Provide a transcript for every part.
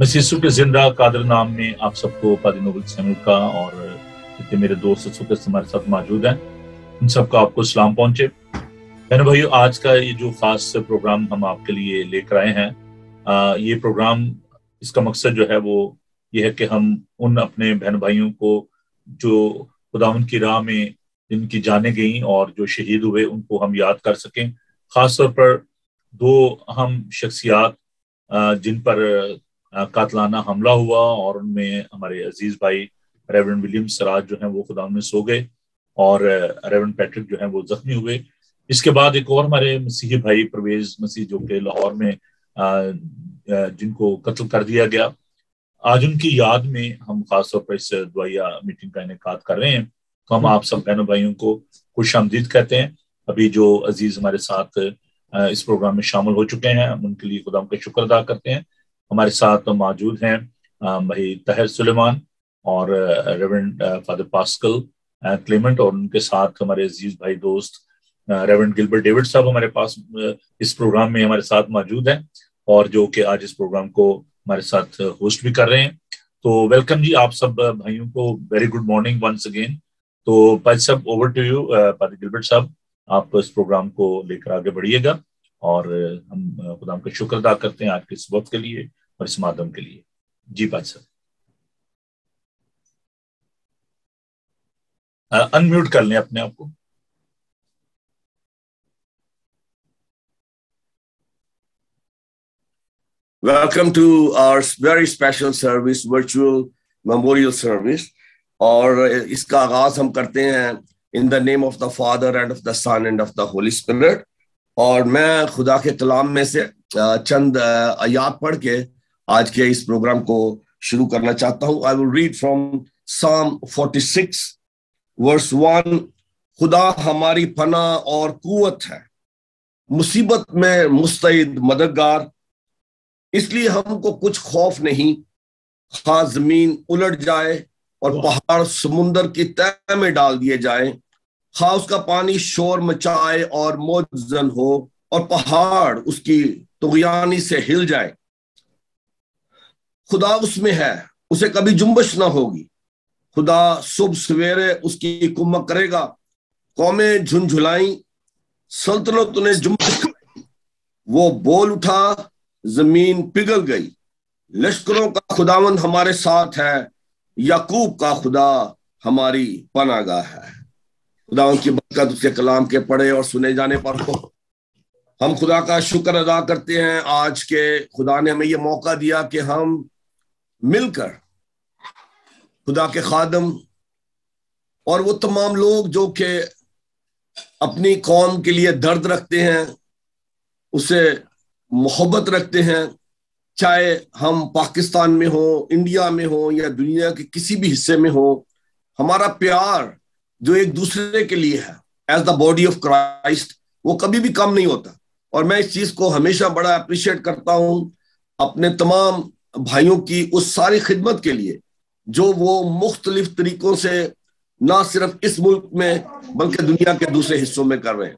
مسیسو کے زندہ قادر نام میں آپ سب کو پادی نوبل سیمل کا اور جتنے میرے دوست ہمارے ساتھ موجود ہیں، ان سب کا آپ کو اسلام پہنچے۔ بہن بھائی آج کا یہ جو خاص پروگرام ہم آپ کے لیے لے کر آئے ہیں یہ پروگرام اس کا مقصد جو ہے وہ یہ ہے کہ ہم ان اپنے بہن بھائیوں کو جو خدا ان کی راہ میں جن کی جانے گئیں اور جو شہید ہوئے، ان کو ہم یاد کر سکیں۔ خاص طور پر دو اہم شخصیات جن پر قاتلانہ حملہ ہوا اور ان میں ہمارے عزیز بھائی ریورن ولیم سراج جو ہیں وہ خدا میں سو گئے اور ریورن پیٹرک جو ہیں وہ زخمی ہوئے۔ اس کے بعد ایک اور ہمارے مسیحی بھائی پرویز مسیح جو کہ لاہور میں جن کو قتل کر دیا گیا۔ آج ان کی یاد میں ہم خاص طور پر اس دعائیا میٹنگ کا انعقاد کر رہے ہیں۔ تو ہم آپ سب بہنوں بھائیوں کو خوش آمدید کہتے ہیں۔ ابھی جو عزیز ہمارے ساتھ اس پروگرام میں شامل ہو چکے ہیں، ہم ان کے لیے خدا کا شکر ادا کرتے ہیں۔ ہمارے ساتھ موجود ہیں بھائی طہر سلیمان اور ریونڈ فادر پاسکل کلیمنٹ اور ان کے ساتھ ہمارے عزیز بھائی دوست ریونڈ گلبرٹ ڈیوڈ صاحب ہمارے پاس اس پروگرام میں ہمارے ساتھ موجود ہیں اور جو کہ آج اس پروگرام کو ہمارے ساتھ ہوسٹ بھی کر رہے ہیں۔ تو ویلکم جی آپ سب بھائیوں کو very good morning once again تو بھائی صاحب اوور ٹو یو پادی گلبرٹ صاحب، آپ اس پروگرام کو لے کر آگے بڑھیے گا۔ اور ہم خدا کا شکر ادا کرتے ہیں آج کے اس وقت کے لیے اور اس مادم کے لیے۔ جی بھائی صاحب انمیوٹ کر لیں اپنے آپ کو۔ Welcome to our very special service virtual memorial service اور اس کا آغاز ہم کرتے ہیں in the name of the father and of the son and of the holy spirit اور میں خدا کے کلام میں سے چند آیات پڑھ کے آج کے اس پروگرام کو شروع کرنا چاہتا ہوں۔ I will read from psalm forty six verse one خدا ہماری پناہ اور قوت ہے۔ مصیبت میں مستعد مددگار۔ اس لیے ہم کو کچھ خوف نہیں۔ خواہ زمین الٹ جائے اور پہاڑ سمندر کی تہ میں ڈال دیے جائیں۔ خواہ اس کا پانی شور مچائے اور موجزن ہو اور پہاڑ اس کی تغیانی سے ہل جائے۔ خدا اس میں ہے، اسے کبھی جنبش نہ ہوگی۔ خدا صبح سویرے اس کی کمک کرے گا۔ قومیں جھنجھلائیں، سلطنت نے جنبش وہ بول اٹھا، زمین پگل گئی۔ لشکروں کا خداون ہمارے ساتھ ہے، یعقوب کا خدا ہماری پناہ گاہ ہے۔ خدا کی برکت اس کے کلام کے پڑھے اور سنے جانے پر ہو۔ ہم خدا کا شکر ادا کرتے ہیں آج کے خدا نے ہمیں یہ موقع دیا کہ ہم مل کر خدا کے خادم اور وہ تمام لوگ جو کہ اپنی قوم کے لیے درد رکھتے ہیں، اسے محبت رکھتے ہیں، چاہے ہم پاکستان میں ہوں، انڈیا میں ہوں یا دنیا کے کسی بھی حصے میں ہوں، ہمارا پیار جو ایک دوسرے کے لیے ہے. As the body of Christ وہ کبھی بھی کم نہیں ہوتا. اور میں اس چیز کو ہمیشہ بڑا اپریشیٹ کرتا ہوں اپنے تمام بھائیوں کی اس ساری خدمت کے لیے، جو وہ مختلف طریقوں سے نہ صرف اس ملک میں بلکہ دنیا کے دوسرے حصوں میں کر رہے ہیں۔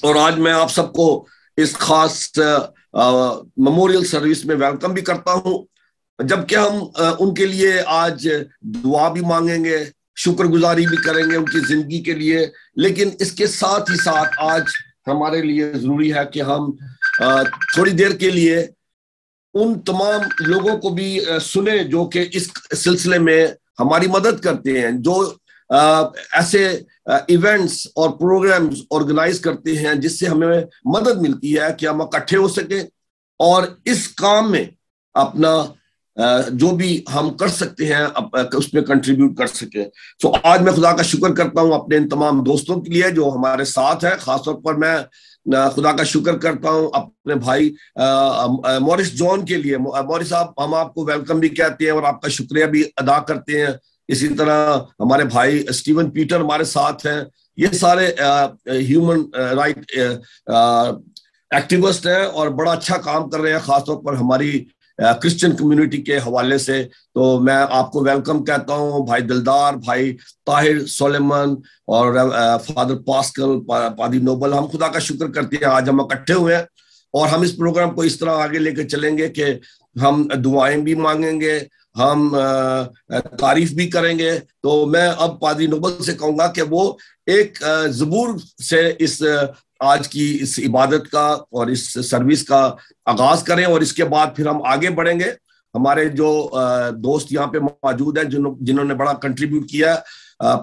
اور آج میں آپ سب کو اس خاص میموریل سروس میں ویلکم بھی کرتا ہوں۔ جبکہ ہم ان کے لیے آج دعا بھی مانگیں گے۔ شکر گزاری بھی کریں گے ان کی زندگی کے لیے۔ لیکن اس کے ساتھ ہی ساتھ آج ہمارے لیے ضروری ہے کہ ہم تھوڑی دیر کے لیے ان تمام لوگوں کو بھی سنیں جو کہ اس سلسلے میں ہماری مدد کرتے ہیں، جو ایسے ایونٹس اور پروگرامز آرگنائز کرتے ہیں جس سے ہمیں مدد ملتی ہے کہ ہم اکٹھے ہو سکیں اور اس کام میں اپنا جو بھی ہم کر سکتے ہیں اس میں کنٹریبیوٹ کر سکیں تو آج میں خدا کا شکر کرتا ہوں اپنے ان تمام دوستوں کے لیے جو ہمارے ساتھ ہیں۔ خاص طور پر میں خدا کا شکر کرتا ہوں اپنے بھائی مورس جون کے لیے۔ مورس صاحب، ہم آپ کو ویلکم بھی کہتے ہیں اور آپ کا شکریہ بھی ادا کرتے ہیں۔ اسی طرح ہمارے بھائی اسٹیون پیٹر ہمارے ساتھ ہیں۔ یہ سارے ہیومن رائٹ ایکٹیوسٹ ہیں اور بڑا اچھا کام کر رہے ہیں۔ خاص طور پر ہماری کرسچن کمیونٹی کے حوالے سے تو میں آپ کو ویلکم کہتا ہوں، بھائی دلدار، بھائی طاہر، سلیمان اور فادر پاسکل پادی نوبل، ہم خدا کا شکر کرتے ہیں، آج ہم اکٹھے ہوئے ہیں اور ہم اس پروگرام کو اس طرح آگے لے کے چلیں گے کہ ہم دعائیں بھی مانگیں گے، ہم تعریف بھی کریں گے۔ تو میں اب پادری نوبل سے کہوں گا کہ وہ ایک زبور سے اس آج کی اس عبادت کا اور اس سروس کا آغاز کریں اور اس کے بعد پھر ہم آگے بڑھیں گے ہمارے جو دوست یہاں پہ موجود ہیں جنہوں نے بڑا کنٹریبیوٹ کیا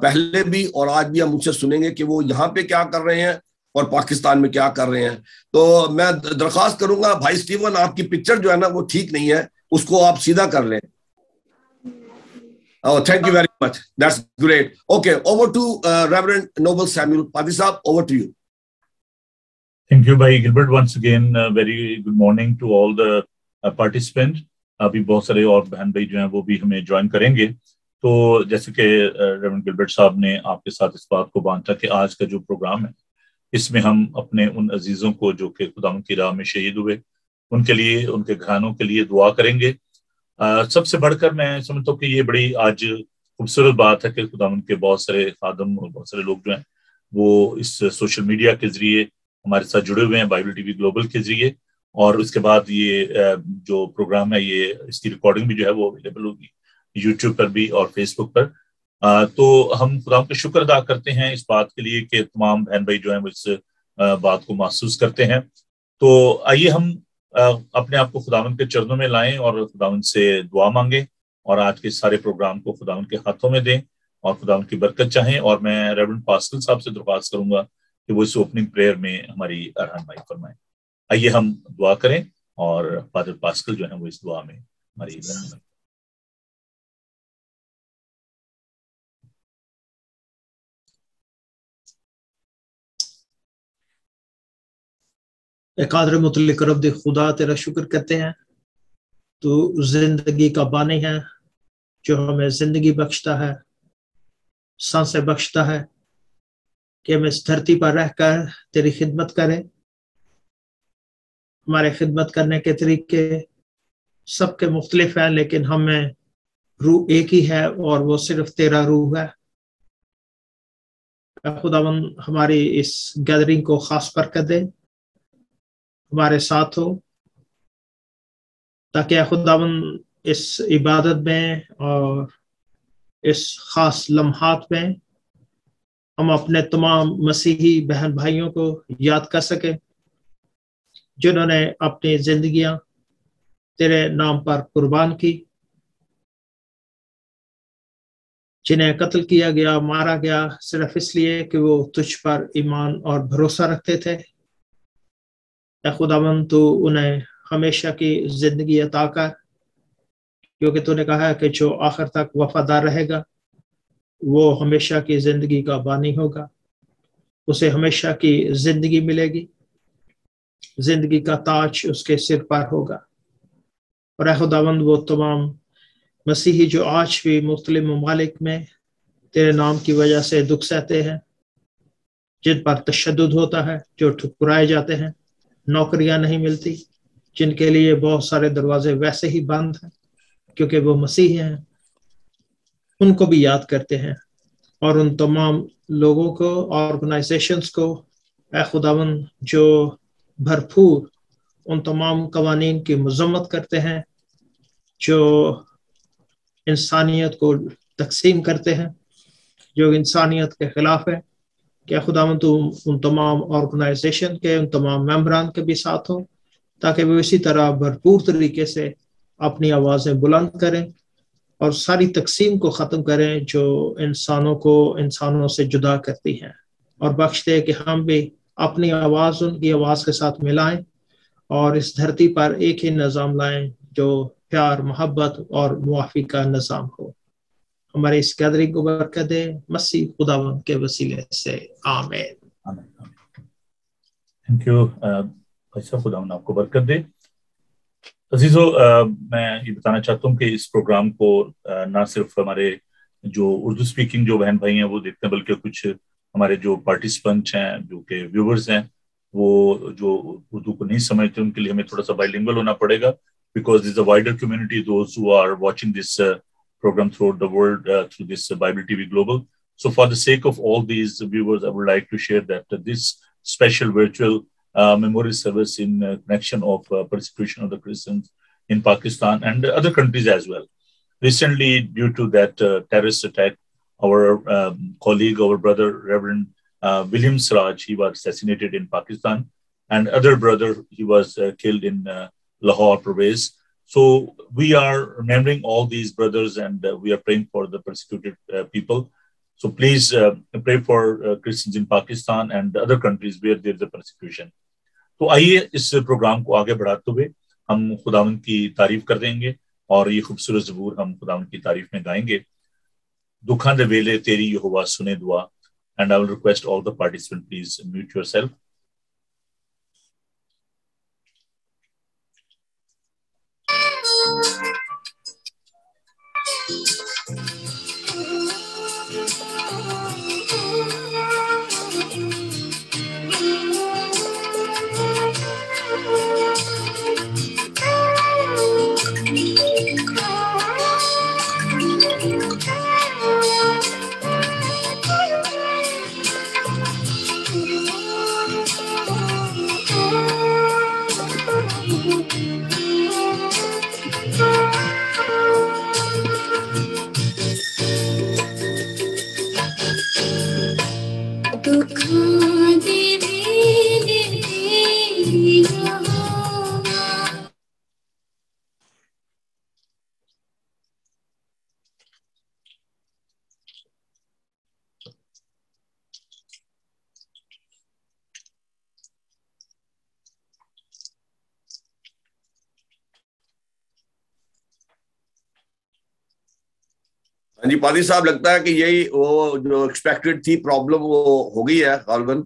پہلے بھی اور آج بھی ہم ان سے سنیں گے کہ وہ یہاں پہ کیا کر رہے ہیں اور پاکستان میں کیا کر رہے ہیں تو میں درخواست کروں گا بھائی سٹیون آپ کی پکچر جو ہے نا وہ ٹھیک نہیں ہے اس کو آپ سیدھا کر لیں Oh, thank you very much. That's great. Okay, over to uh, Reverend Noble Samuel Padisab. Over to you. Thank you, Bhai Gilbert. Once again, uh, very good morning to all the uh, participants. ابھی بہت سارے اور بہن بھائی جو ہیں وہ بھی ہمیں جوائن کریں گے تو جیسے کہ ریورنڈ گلبرٹ صاحب نے آپ کے ساتھ اس بات کو بانٹا کہ آج کا جو پروگرام ہے اس میں ہم اپنے ان عزیزوں کو جو کہ خدا کی راہ میں شہید ہوئے ان کے لیے ان کے گھرانوں کے لیے دعا کریں گے سب سے بڑھ کر میں سمجھتا ہوں کہ یہ بڑی آج خوبصورت بات ہے کہ خدا ان کے بہت سارے خادم اور بہت سارے لوگ جو ہیں وہ اس سوشل میڈیا کے ذریعے ہمارے ساتھ جڑے ہوئے ہیں بائبل ٹی وی گلوبل کے ذریعے اور اس کے بعد یہ جو پروگرام ہے یہ اس کی ریکارڈنگ بھی جو ہے وہ اویلیبل ہوگی یوٹیوب پر بھی اور فیس بک پر تو ہم خدا کا شکر ادا کرتے ہیں اس بات کے لیے کہ تمام بہن بھائی جو ہیں وہ اس بات کو محسوس کرتے ہیں۔ تو آئیے ہم اپنے آپ کو خداون کے چرنوں میں لائیں اور خداون سے دعا مانگیں اور آج کے سارے پروگرام کو خداون کے ہاتھوں میں دیں اور خداون کی برکت چاہیں۔ اور میں ریورنڈ پاسکل صاحب سے درخواست کروں گا کہ وہ اس اوپننگ پریئر میں ہماری رہنمائی فرمائیں آئیے ہم دعا کریں اور فادر پاسکل جو ہے وہ اس دعا میں ہماری رہنمائی قادر متعلق رب خدا تیرا شکر کرتے ہیں۔ تو زندگی کا بانی ہے جو ہمیں زندگی بخشتا ہے سانسیں بخشتا ہے۔ کہ ہم اس دھرتی پر رہ کر تیری خدمت کریں۔ ہمارے خدمت کرنے کے طریقے سب کے مختلف ہیں، لیکن ہمیں روح ایک ہی ہے اور وہ صرف تیرا روح ہے۔ خدا ہماری اس گیدرنگ کو خاص پر کر دے۔ ہمارے ساتھ ہو۔ تاکہ خداون اس عبادت میں اور اس خاص لمحات میں ہم اپنے تمام مسیحی بہن بھائیوں کو یاد کر سکیں، جنہوں نے اپنی زندگیاں تیرے نام پر قربان کی، جنہیں قتل کیا گیا، مارا گیا، صرف اس لیے کہ وہ تجھ پر ایمان اور بھروسہ رکھتے تھے۔ اے خداون تو انہیں ہمیشہ کی زندگی عطا کر، کیونکہ تو نے کہا ہے کہ جو آخر تک وفادار رہے گا وہ ہمیشہ کی زندگی کا بانی ہوگا۔ اسے ہمیشہ کی زندگی ملے گی۔ زندگی کا تاج اس کے سر پر ہوگا۔ اور اے خداوند، وہ تمام مسیحی جو آج بھی مختلف ممالک میں تیرے نام کی وجہ سے دکھ سہتے ہیں، جن پر تشدد ہوتا ہے، جو ٹھکرائے جاتے ہیں، نوکریاں نہیں ملتی، جن کے لیے بہت سارے دروازے ویسے ہی بند ہیں، کیونکہ وہ مسیح ہیں۔ ان کو بھی یاد کرتے ہیں اور ان تمام لوگوں کو آرگنائزیشنس کو، اے خداون جو بھرپور ان تمام قوانین کی مذمت کرتے ہیں، جو انسانیت کو تقسیم کرتے ہیں، جو انسانیت کے خلاف ہے، کہ خدا تو ان تمام آرگنائزیشن کے، ان تمام ممبران کے بھی ساتھ ہو تاکہ وہ اسی طرح بھرپور طریقے سے اپنی آوازیں بلند کریں اور ساری تقسیم کو ختم کریں جو انسانوں کو انسانوں سے جدا کرتی ہیں۔ اور بخش دے کہ ہم بھی اپنی آواز، ان کی آواز کے ساتھ ملائیں اور اس دھرتی پر ایک ہی نظام لائیں جو پیار، محبت اور معافی کا نظام ہو۔ ہمارے اس گیدرنگ کو برکت دے۔ مسیح خدا کے وسیلے سے۔ آمین۔ تھینک یو خدا آپ کو برکت دے۔ عزیزو میں یہ بتانا چاہتا ہوں کہ اس پروگرام کو نہ صرف ہمارے جو اردو سپیکنگ جو بہن بھائی ہیں وہ دیکھتے ہیں بلکہ کچھ ہمارے جو پارٹیسپینٹ ہیں جو کہ ویورز ہیں وہ جو اردو کو نہیں سمجھتے ان کے لیے ہمیں تھوڑا سا بائی لنگل ہونا پڑے گا because this a wider community those who are watching this program throughout the world uh, through this uh, Bible TV Global. So, for the sake of all these viewers, I would like to share that uh, this memorial service in uh, connection of uh, persecution of the Christians in Pakistan and other countries as well. Recently, due to that uh, terrorist attack, our um, colleague, our brother, Reverend uh, William Siraj, he was assassinated in Pakistan, and other brother, he was uh, killed in uh, Lahore, Pervez. So we are remembering all these brothers, and uh, we are praying for the persecuted uh, people. So please uh, pray for uh, Christians in Pakistan and other countries where there is a persecution. تو آئیے اس programme کو آگے بڑھاتے ہوئے ہم خداون کی تعریف کر دیں گے اور یہ خوبصورت زبور ہم خداون کی تعریف میں گائیں گے۔ دکھاں دے ویلے تیری یہ ہوا سنے دعا and I will request all the participant please mute yourself جی پادی صاحب لگتا ہے کہ یہی وہ جو ایکسپیکٹڈ تھی پرابلم وہ ہو گئی ہے غالباً۔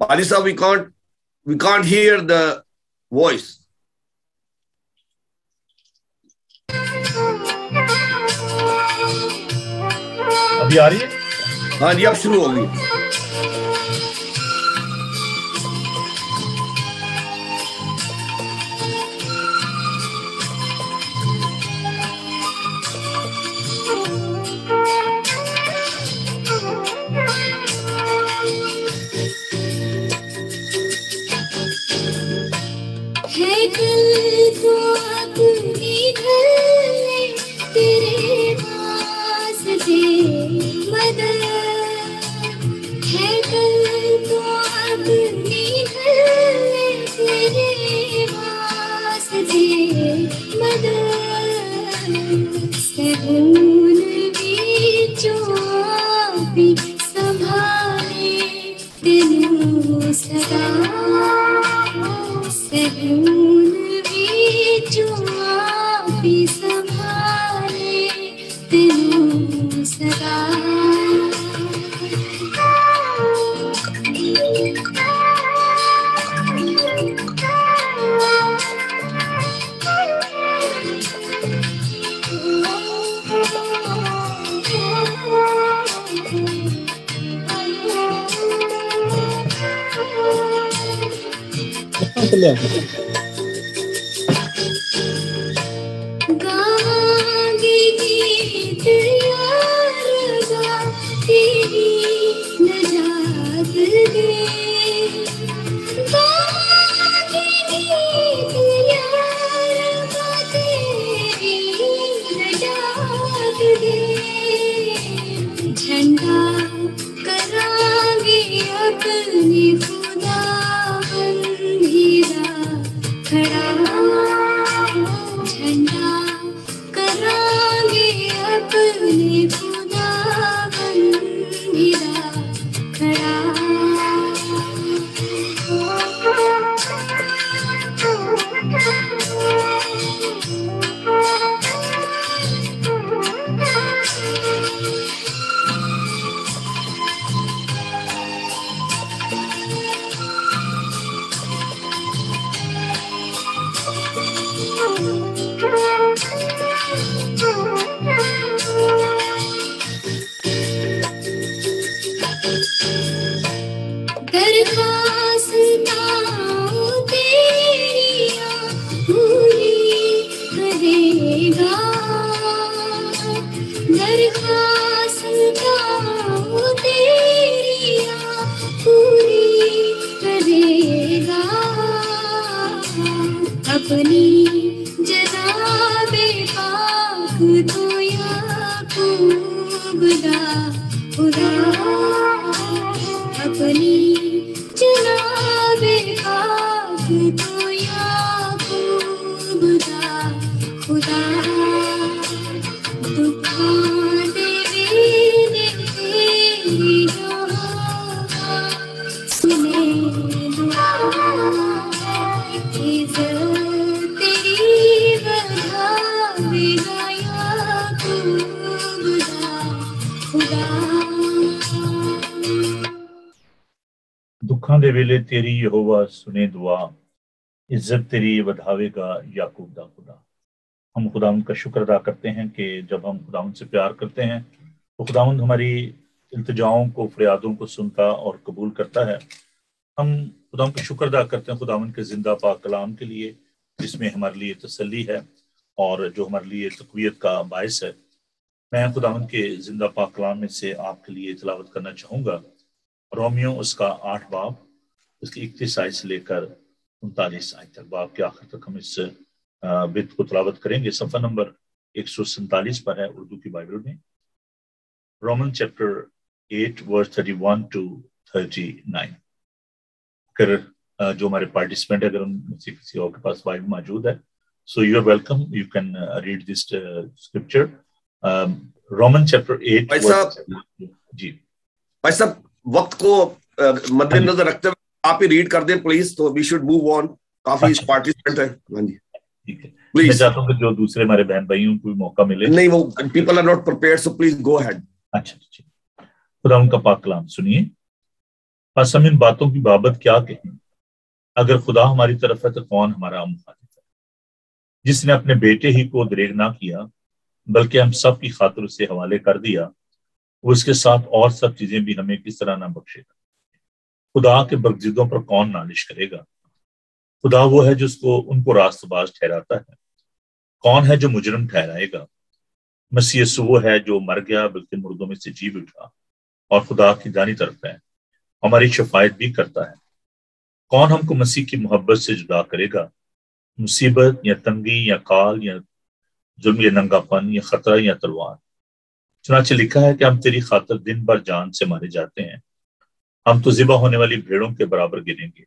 پادی صاحب we can't we can't hear the voice ابھی آ رہی ہے؟ ہاں جی اب شروع ہو گئی۔ You. yeah. سنے دعا، عزت تیری ودھاوے گا یعقوب دا خدا۔ ہم خداون کا شکر ادا کرتے ہیں کہ جب ہم خداون سے پیار کرتے ہیں، تو خداون ہماری التجاؤں کو، فریادوں کو سنتا اور قبول کرتا ہے۔ ہم خدا کا شکر ادا کرتے ہیں خداون کے زندہ پاک کلام کے لیے، جس میں ہمارے لیے تسلی ہے اور جو ہمارے لیے تقویت کا باعث ہے۔ میں خداون کے زندہ پاک کلام میں سے آپ کے لیے تلاوت کرنا چاہوں گا۔ رومیو اس کا آٹھ باب۔ اس کی اکتیس آیت سے لے کر انتالیس آیت تک۔ باپ کے آخر تک ہم اس بت کو تلاوت کریں گے۔ صفحہ نمبر ایک سو سنتالیس پر ہے اردو کی بائبل میں۔ Roman chapter eight verse thirty one to thirty nine. اگر جو ہمارے پارٹیسپینٹ اگر ان سے کسی اور کے پاس بائبل موجود ہے۔ So you are welcome you can read this scripture Roman chapter eight جی۔ بھائی صاحب وقت کو مد ہاں جی۔ نظر رکھتے ہوئے آپ ہی ریڈ کر دیں پلیز تو وی شوڈ موو آن کافی اچھا. پارٹیسپینٹ ہے ہاں جی. چاہتا ہوں کہ جو دوسرے ہمارے بہن بھائی موقع ملے. نہیں وہ people are not so please go ahead اچھا اچھا خدا ان کا پاک کلام سنیے. ہم ان باتوں کی بابت کیا کہیں؟ اگر خدا ہماری طرف ہے تو کون ہمارا مخالف ہے؟ جس نے اپنے بیٹے ہی کو دریغ نہ کیا بلکہ ہم سب کی خاطر اسے حوالے کر دیا وہ اس کے ساتھ اور سب چیزیں بھی ہمیں کس طرح نہ بخشے گا؟ خدا کے برگزیدوں پر کون نالش کرے گا؟ خدا وہ ہے جس کو ان کو راست باز ٹھہراتا ہے۔ کون ہے جو مجرم ٹھہرائے گا؟ مسیح وہ ہے جو مر گیا بلکہ مردوں میں سے جی اٹھا اور خدا کی دانی طرف ہے، ہماری شفایت بھی کرتا ہے۔ کون ہم کو مسیح کی محبت سے جدا کرے گا؟ مصیبت یا تنگی یا کال یا ظلم یا ننگا پن یا خطرہ یا تلوار۔ چنانچہ لکھا ہے کہ ہم تیری خاطر دن بھر جان سے مارے جاتے ہیں۔ ہم تو ذبح ہونے والی بھیڑوں کے برابر گریں گے۔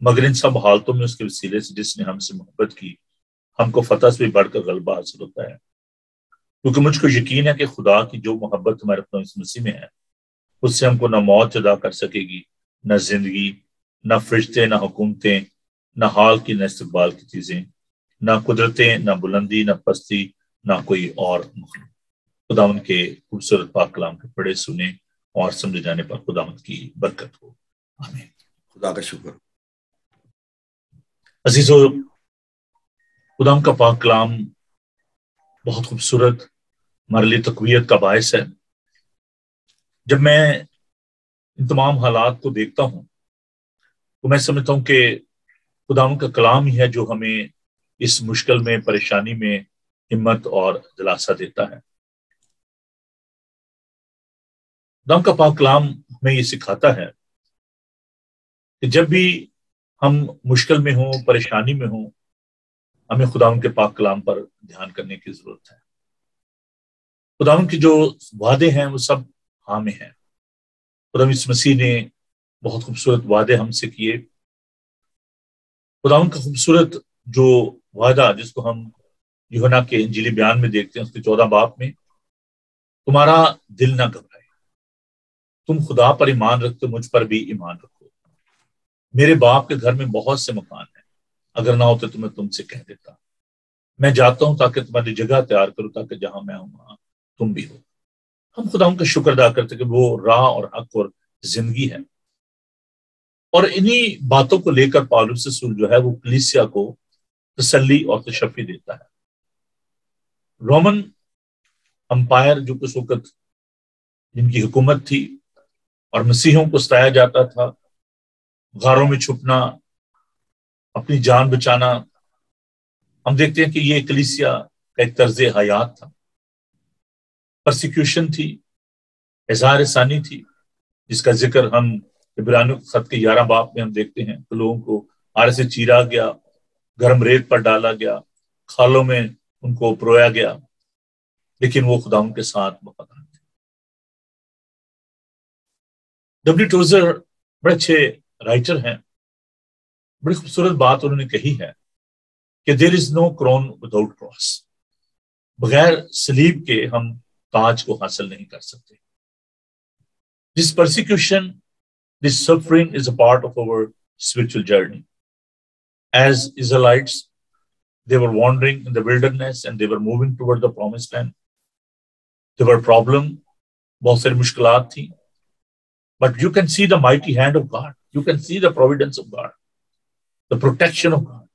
مگر ان سب حالتوں میں اس کے وسیلے سے جس نے ہم سے محبت کی، ہم کو فتح سے بھی بڑھ کر غلبہ حاصل ہوتا ہے۔ کیونکہ مجھ کو یقین ہے کہ خدا کی جو محبت ہمارے اپنا اس مسیح میں ہے، اس سے ہم کو نہ موت ادا کر سکے گی، نہ زندگی، نہ فرشتے، نہ حکومتیں، نہ حال کی، نہ استقبال کی چیزیں، نہ قدرتیں، نہ بلندی، نہ پستی، نہ کوئی اور مخلوق۔ خدا ان کے خوبصورت پاک کلام کے پڑھے سنے اور سمجھے جانے پر خدا مت کی برکت ہو۔ آمین۔ خدا کا شکر۔ عزیز و خدام کا پاک کلام بہت خوبصورت ہمارے لیے تقویت کا باعث ہے۔ جب میں ان تمام حالات کو دیکھتا ہوں تو میں سمجھتا ہوں کہ خدا کا کلام ہی ہے جو ہمیں اس مشکل میں پریشانی میں ہمت اور دلاسا دیتا ہے۔ دم کا پاک کلام ہمیں یہ سکھاتا ہے کہ جب بھی ہم مشکل میں ہوں، پریشانی میں ہوں، ہمیں خدا ان کے پاک کلام پر دھیان کرنے کی ضرورت ہے۔ خدا ان کے جو وعدے ہیں وہ سب ہاں میں ہیں۔ خدا اس مسیح نے بہت خوبصورت وعدے ہم سے کیے۔ خدا ان کا خوبصورت جو وعدہ جس کو ہم یونا کے انجیلی بیان میں دیکھتے ہیں، اس کے چودہ باپ میں، تمہارا دل نہ گھبرا تم خدا پر ایمان رکھتے مجھ پر بھی ایمان رکھو۔ میرے باپ کے گھر میں بہت سے مکان ہیں۔ اگر نہ ہوتے تو میں تم سے کہہ دیتا۔ میں جاتا ہوں تاکہ تمہاری جگہ تیار کروں، تاکہ جہاں میں ہوں، وہاں تم بھی ہو۔ ہم خدا ان کا شکر ادا کرتے کہ وہ راہ اور حق اور زندگی ہے۔ اور انہی باتوں کو لے کر پالوس رسول جو ہے، وہ کلیسیا کو تسلی اور تشفی دیتا ہے۔ رومن امپائر جو کچھ وقت جن کی حکومت تھی اور مسیحوں کو ستایا جاتا تھا، غاروں میں چھپنا، اپنی جان بچانا۔ ہم دیکھتے ہیں کہ یہ کلیسیا کا ایک طرز حیات تھا۔ پرسیکیوشن تھی، اظہار ثانی تھی، جس کا ذکر ہم عبران خط کے یارہ باپ میں ہم دیکھتے ہیں۔ کہ لوگوں کو آرے سے چیرا گیا، گرم ریت پر ڈالا گیا، کھالوں میں ان کو پرویا گیا، لیکن وہ خدا ان کے ساتھ بہت ڈبلیو ٹوزر بڑے اچھے رائٹر ہیں۔ بڑی خوبصورت بات انہوں نے کہی ہے کہ دیر از نو کرون وداؤٹ کراس بغیر سلیب کے ہم تاج کو حاصل نہیں کر سکتے۔ This persecution this suffering is a part of our spiritual journey as Israelites they were wandering in the wilderness and they were moving toward the promised land. There were problem, بہت ساری مشکلات تھیں۔ But you can see the mighty hand of God you can see the providence of God the protection of God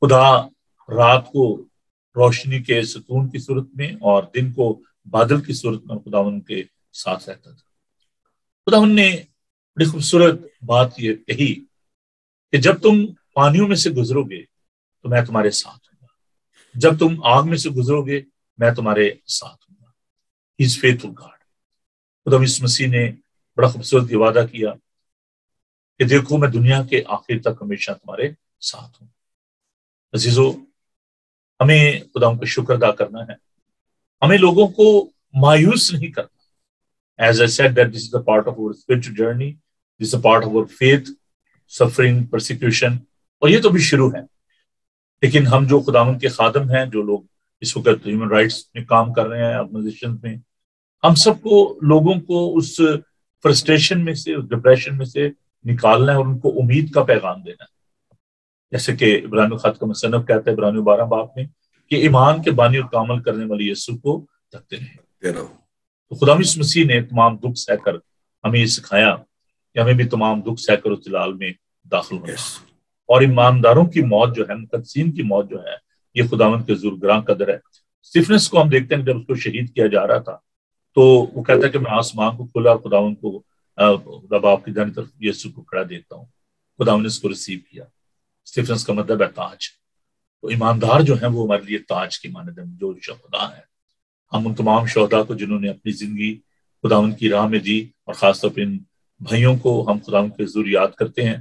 خدا رات کو روشنی کے ستون کی صورت میں اور دن کو بادل کی صورت میں خدا ان کے ساتھ رہتا تھا۔ خدا ان نے بڑی خوبصورت بات یہ کہی کہ جب تم پانیوں میں سے گزرو گے تو میں تمہارے ساتھ ہوں گا۔ جب تم آگ میں سے گزرو گے میں تمہارے ساتھ ہوں گا۔ از فیتھ گاڈ خدا اس مسیح نے بڑا خوبصورت یہ وعدہ کیا کہ دیکھو میں دنیا کے آخر تک ہمیشہ تمہارے ساتھ ہوں۔ عزیزو، ہمیں خدا کا شکر ادا کرنا ہے۔ ہمیں لوگوں کو مایوس نہیں کرنا۔ As I said that this is a part of our spiritual journey this a part of our faith suffering persecution اور یہ تو بھی شروع ہے۔ لیکن ہم جو خداون کے خادم ہیں، جو لوگ اس وقت ہیومن رائٹس میں کام کر رہے ہیں آرگنائزیشن میں، ہم سب کو لوگوں کو اس فرسٹریشن میں سے ڈپریشن میں سے نکالنا ہے اور ان کو امید کا پیغام دینا ہے۔ جیسے کہ ابراہیم خط کا مصنف کہتا ہے ابراہیم بارہ باپ میں کہ ایمان کے بانی اور کامل کرنے والی یسو کو تکتے رہے۔ تو خدا اس مسیح نے تمام دکھ سہ کر ہمیں یہ سکھایا کہ ہمیں بھی تمام دکھ سہ کر اس جلال میں داخل ہونا۔ اور ایمانداروں کی موت جو ہے مقدسین کی موت جو ہے یہ خداون کے زور گراں قدر ہے۔ سٹفنس کو ہم دیکھتے ہیں جب اس کو شہید کیا جا رہا تھا۔ تو وہ کہتا ہے کہ میں آسمان کو کھلا اور خداون کو رب آپ کی دانی طرف یسو کو کھڑا دیتا ہوں۔ خداون نے اس کو ریسیو کیا۔ سٹفنس کا مطلب ہے تاج۔ تو ایماندار جو ہیں وہ ہمارے لیے تاج کی مانند جو شہدا ہے ہم ان تمام شہدا کو جنہوں نے اپنی زندگی خداون کی راہ میں دی اور خاص طور پہ ان بھائیوں کو ہم خداون کے ضرور یاد کرتے ہیں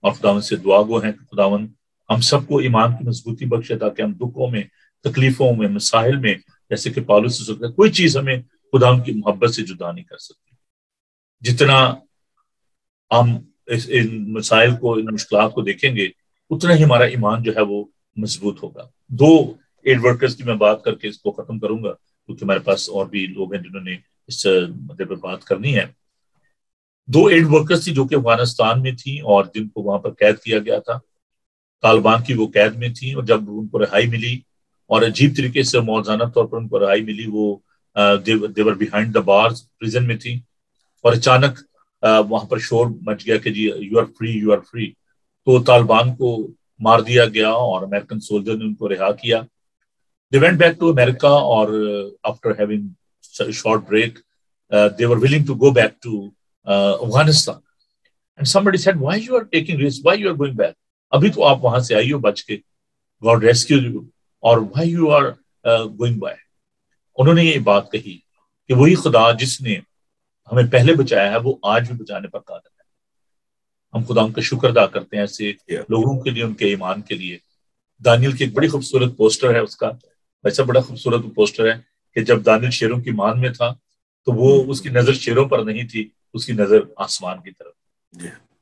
اور خداون سے دعا گو ہیں کہ خداون ہم سب کو ایمان کی مضبوطی بخشے تاکہ ہم دکھوں میں، تکلیفوں میں، مسائل میں، جیسے کہ پالو سے کوئی چیز ہمیں خدا ان کی محبت سے جدا نہیں کر سکتی جتنا ہم ان مسائل کو، ان مشکلات کو دیکھیں گے، اتنا ہی ہمارا ایمان جو ہے وہ مضبوط ہوگا۔ دو ایڈ ورکرز کی میں بات کر کے اس کو ختم کروں گا، کیونکہ ہمارے پاس اور بھی لوگ ہیں جنہوں نے اس مدعے پر بات کرنی ہے۔ دو ایڈ ورکرز تھی جو کہ افغانستان میں تھیں اور جن کو وہاں پر قید کیا گیا تھا۔ طالبان کی وہ قید میں تھیں اور جب ان کو رہائی ملی اور عجیب طریقے سے موزانہ طور پر ان کو رہائی ملی، وہ they were behind the bars prison میں تھی اور اچانک وہاں پر شور مچ گیا کہ جی you are free you are free تو طالبان کو مار دیا گیا اور امریکن سولجر نے ان کو رہا کیا۔ They went back to America اور after having short break they were willing to go back to Afghanistan and somebody said why you are taking risk why you are going back? ابھی تو آپ وہاں سے آئیے بچ کے God rescue you اور why you are uh, going back انہوں نے یہ بات کہی کہ وہی خدا جس نے ہمیں پہلے بچایا ہے وہ آج بھی بچانے پر قادر ہے۔ ہم خدا ان کا شکر ادا کرتے ہیں ایسے لوگوں کے لیے ان کے ایمان کے لیے۔ دانیل کی ایک بڑی خوبصورت پوسٹر ہے اس کا۔ ویسا بڑا خوبصورت پوسٹر ہے کہ جب دانیل شیروں کی مان میں تھا تو وہ اس کی نظر شیروں پر نہیں تھی اس کی نظر آسمان کی طرف۔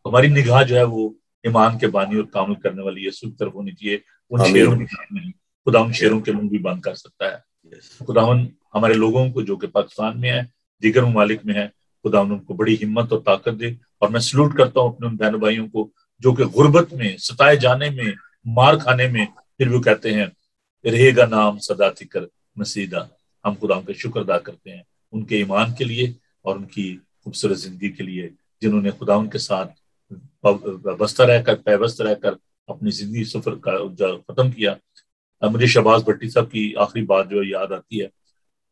ہماری نگاہ جو ہے وہ ایمان کے بانی اور کامل کرنے والی یسو کی طرف ہونی چاہیے۔ ان شیروں کی خدا ان شیروں کے منہ بھی بند کر سکتا ہے۔ خداون ہمارے لوگوں کو جو کہ پاکستان میں ہے دیگر ممالک میں ہے خدا ان کو بڑی ہمت اور طاقت دے اور میں سلوٹ کرتا ہوں اپنے بہن بھائیوں کو جو کہ غربت میں، ستائے جانے میں، مار کھانے میں پھر بھی کہتے ہیں، رہے گا نام سدا تکر مسیدہ۔ ہم خدا ان کا شکر ادا کرتے ہیں ان کے ایمان کے لیے اور ان کی خوبصورت زندگی کے لیے، جنہوں نے خدا ان کے ساتھ وابستہ رہ کر پیوست رہ کر اپنی زندگی سفر کا ختم کیا۔ مجھے شہباز بھٹی صاحب کی آخری بات جو یاد آتی ہے،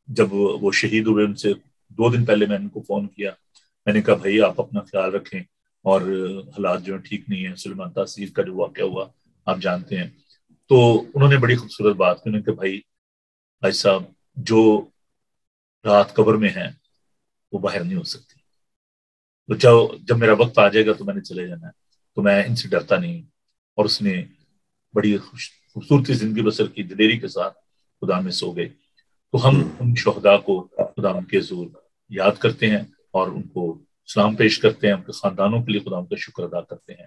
جب وہ شہید ہوئے، ان سے دو دن پہلے میں نے ان کو فون کیا۔ میں نے کہا، بھائی، آپ اپنا خیال رکھیں اور حالات جو ٹھیک نہیں ہیں، سلمان تاثیر کا جو واقعہ ہوا، آپ جانتے ہیں۔ تو انہوں نے بڑی خوبصورت بات کی، انہوں نے کہ بھائی بھائی صاحب، جو رات قبر میں ہیں، وہ باہر نہیں ہو سکتی۔ تو جب جب میرا وقت آ جائے گا تو میں نے چلے جانا ہے۔ تو میں ان سے ڈرتا نہیں اور اس نے بڑی خوش خوبصورتی زندگی بسر کی دلیری کے ساتھ خدا میں سو گئے۔ تو ہم ان شہداء کو خدا ان کے زور یاد کرتے ہیں اور ان کو سلام پیش کرتے ہیں ان کے خاندانوں کے لیے خدا ان کا شکر ادا کرتے ہیں۔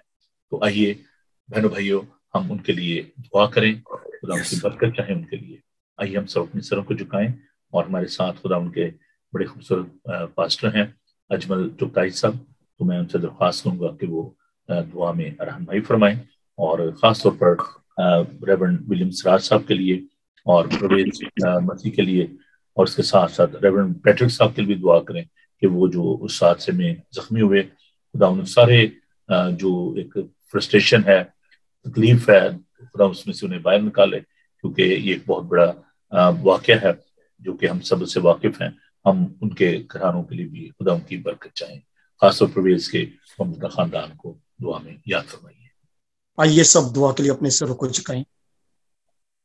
تو آئیے بہنوں بھائیوں ہم ان کے لیے دعا کریں خدا yes. ان کی برکت چاہیں ان کے لیے۔ آئیے ہم سب اپنے سروں کو جھکائیں اور ہمارے ساتھ خدا ان کے بڑے خوبصورت پاسٹر ہیں اجمل چوکائی صاحب۔ تو میں ان سے درخواست کروں گا کہ وہ دعا میں رہنمائی فرمائیں اور خاص طور پر ریورن ولیم سراج صاحب کے لیے اور پرویز مسیح کے لیے اور اس کے ساتھ ساتھ ریورن پیٹرک صاحب کے لیے دعا کریں کہ وہ جو اس حادثے میں زخمی ہوئے، خدا ان سارے جو ایک فرسٹریشن ہے، تکلیف ہے، خدا اس میں سے انہیں باہر نکالے، کیونکہ یہ ایک بہت بڑا واقعہ ہے جو کہ ہم سب سے واقف ہیں۔ ہم ان کے گھرانوں کے لیے بھی خدا ان کی برکت چاہیں۔ خاص طور پرویز کے خاندان کو دعا میں یاد فرمائیے۔ آئیے سب دعا کے لیے اپنے سروں کو جھکائیں۔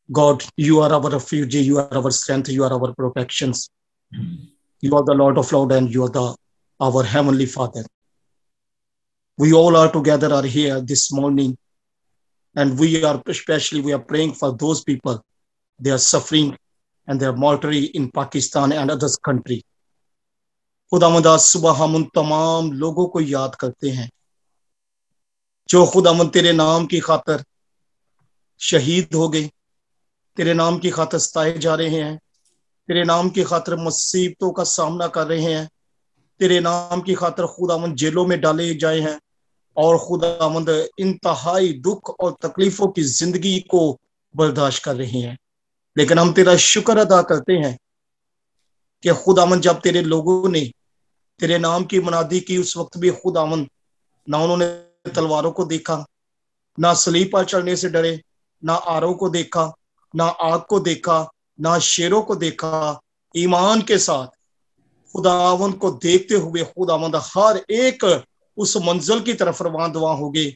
God you are our refuge you are our strength you are our protection you are the lord of lords and you are the our heavenly father we all are together are here this morning and we are specially we are praying for those people they are suffering and they are martyr in Pakistan and others country خدا مدا صبح ہم ان تمام لوگوں کو یاد کرتے ہیں۔ جو خدا من تیرے نام کی خاطر شہید ہو گئے، تیرے نام کی خاطر ستائے جا رہے ہیں، تیرے نام کی خاطر مصیبتوں کا سامنا کر رہے ہیں، تیرے نام کی خاطر خدا مند جیلوں میں ڈالے جائے ہیں اور خدا مند انتہائی دکھ اور تکلیفوں کی زندگی کو برداشت کر رہے ہیں۔ لیکن ہم تیرا شکر ادا کرتے ہیں کہ خدا مند جب تیرے لوگوں نے تیرے نام کی منادی کی، اس وقت بھی خدا مند نہ انہوں نے تلواروں کو دیکھا، نہ سلیپ پر چڑھنے سے ڈرے، نہ آروں کو دیکھا، نہ آگ کو دیکھا، نہ شیروں کو دیکھا۔ ایمان کے ساتھ خداون کو دیکھتے ہوئے خداوند ہر ایک اس منزل کی طرف رواں دعا ہو گئے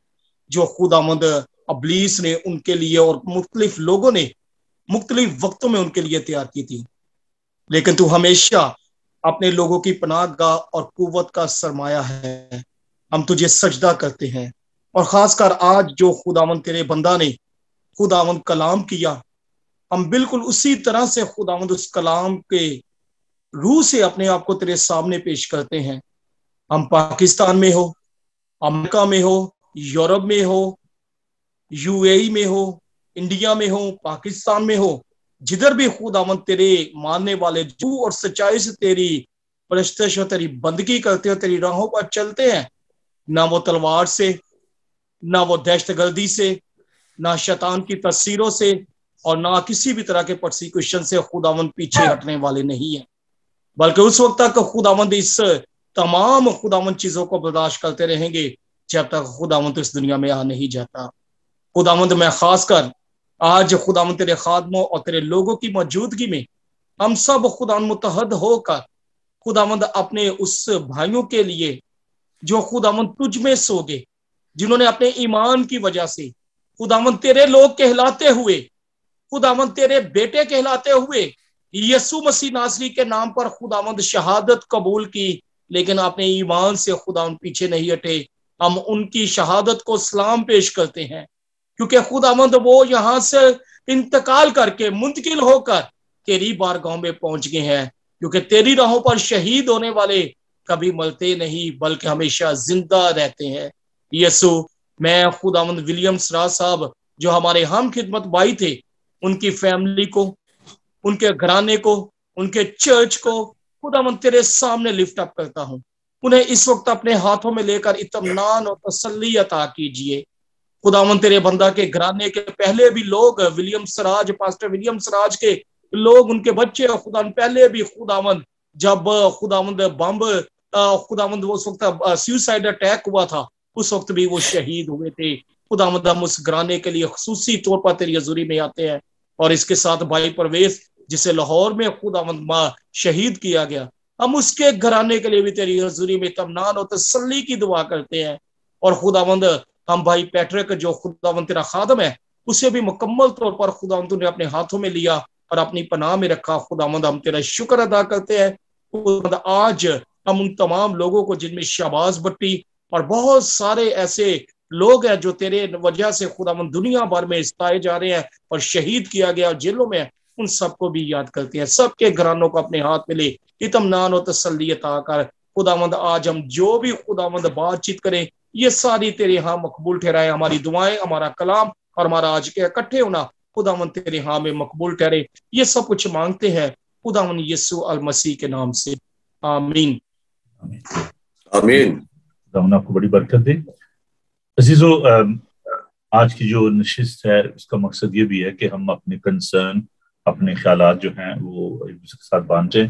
جو خداوند ابلیس نے ان کے لیے اور مختلف لوگوں نے مختلف وقتوں میں ان کے لیے تیار کی تھی۔ لیکن تو ہمیشہ اپنے لوگوں کی پناہ گاہ اور قوت کا سرمایہ ہے۔ ہم تجھے سجدہ کرتے ہیں۔ اور خاص کر آج جو خداون تیرے بندہ نے خداون کلام کیا، ہم بالکل اسی طرح سے خداوند اس کلام کے روح سے اپنے آپ کو تیرے سامنے پیش کرتے ہیں۔ ہم پاکستان میں ہو، امریکہ میں ہو، یورپ میں ہو، یو اے ای میں ہو، انڈیا میں ہو، پاکستان میں ہو، جدھر بھی خداوند تیرے ماننے والے جو اور سچائی سے تیری پرستش اور تیری بندگی کرتے ہو، تیری راہوں پر چلتے ہیں نہ وہ تلوار سے، نہ وہ دہشت گردی سے، نہ شیطان کی تصویروں سے اور نہ کسی بھی طرح کے پرسیکوشن سے خداوند پیچھے ہٹنے والے نہیں ہیں۔ بلکہ اس وقت تک خداوند اس تمام خداوند چیزوں کو برداشت کرتے رہیں گے، جب تک خداوند اس دنیا میں آ نہیں جاتا۔ خداوند میں خاص کر آج خداوند تیرے خادموں اور تیرے لوگوں کی موجودگی میں ہم سب خدا متحد ہو کر خداوند اپنے اس بھائیوں کے لیے جو خداون تجھ میں سو گئے جنہوں نے اپنے ایمان کی وجہ سے۔ خداون تیرے لوگ کہلاتے ہوئے خداون تیرے بیٹے کہلاتے ہوئے۔ یسو مسیح ناصری کے نام پر خداوند شہادت قبول کی، لیکن آپ نے ایمان سے خداون پیچھے نہیں ہٹے۔ ہم ان کی شہادت کو سلام پیش کرتے ہیں، کیونکہ خدا مند وہ یہاں سے انتقال کر کے منتقل ہو کر تیری بارگاہوں میں پہنچ گئے ہیں، کیونکہ تیری راہوں پر شہید ہونے والے کبھی ملتے نہیں، بلکہ ہمیشہ زندہ رہتے ہیں۔ یسو میں خود آمد ولیم سرا صاحب جو ہمارے ہم خدمت بھائی تھے، ان کی فیملی کو، ان کے گھرانے کو، ان کے چرچ کو خدا من تیرے سامنے لفٹ اپ کرتا ہوں۔ انہیں اس وقت اپنے ہاتھوں میں لے کر اطمینان اور تسلی عطا کیجیے۔ خدا من تیرے بندہ کے گھرانے کے پہلے بھی لوگ William Siraj pastor William Siraj کے لوگ، ان کے بچے اور خدا، پہلے بھی خدا من جب خدا مند بمب خدا مند اس وقت سیوسائڈ اٹیک ہوا تھا۔ اس وقت بھی وہ شہید ہوئے تھے۔ خدا مند ہم اس گرانے کے لیے خصوصی طور پر تیری حضوری میں آتے ہیں۔ اور اس کے ساتھ بھائی پرویز، جسے لاہور میں خدا مند ماں شہید کیا گیا۔ ہم اس کے گھرانے کے لیے بھی تیری حضوری میں تمنان اور تسلی کی دعا کرتے ہیں۔ اور خدا مند ہم بھائی پیٹرک، جو خدا مند تیرا خادم ہے، اسے بھی مکمل طور پر خدا مند نے اپنے ہاتھوں میں لیا اور اپنی پناہ میں رکھا۔ خدا مند ہم تیرا شکر ادا کرتے ہیں۔ خدا مند آج ہم ان تمام لوگوں کو جن میں شہباز بٹی اور بہت سارے ایسے لوگ ہیں جو تیرے وجہ سے خدا من دنیا بھر میں استائے جا رہے ہیں اور شہید کیا گیا اور جیلوں میں ان سب کو بھی یاد کرتے ہیں۔ سب کے گھرانوں کو اپنے ہاتھ ملے لے اطمینان و تسلی عطا کر۔ خدا مند آج ہم جو بھی خدا مند بات چیت کریں، یہ ساری تیرے ہاں مقبول ٹھہرائے، ہماری دعائیں، ہمارا کلام اور ہمارا آج کے اکٹھے ہونا۔ خدا مند تیرے ہاں میں مقبول ٹھہرے۔ یہ سب کچھ مانگتے ہیں۔ خدا مند یسو المسیح کے نام سے۔ آمین۔ آمین. خداوند آپ کو بڑی برکت دے. عزیزو آج کی جو نشست ہے اس کا مقصد یہ بھی ہے کہ ہم اپنے کنسرن اپنے خیالات جو ہیں وہ ایک دوسرے کے ساتھ بانٹیں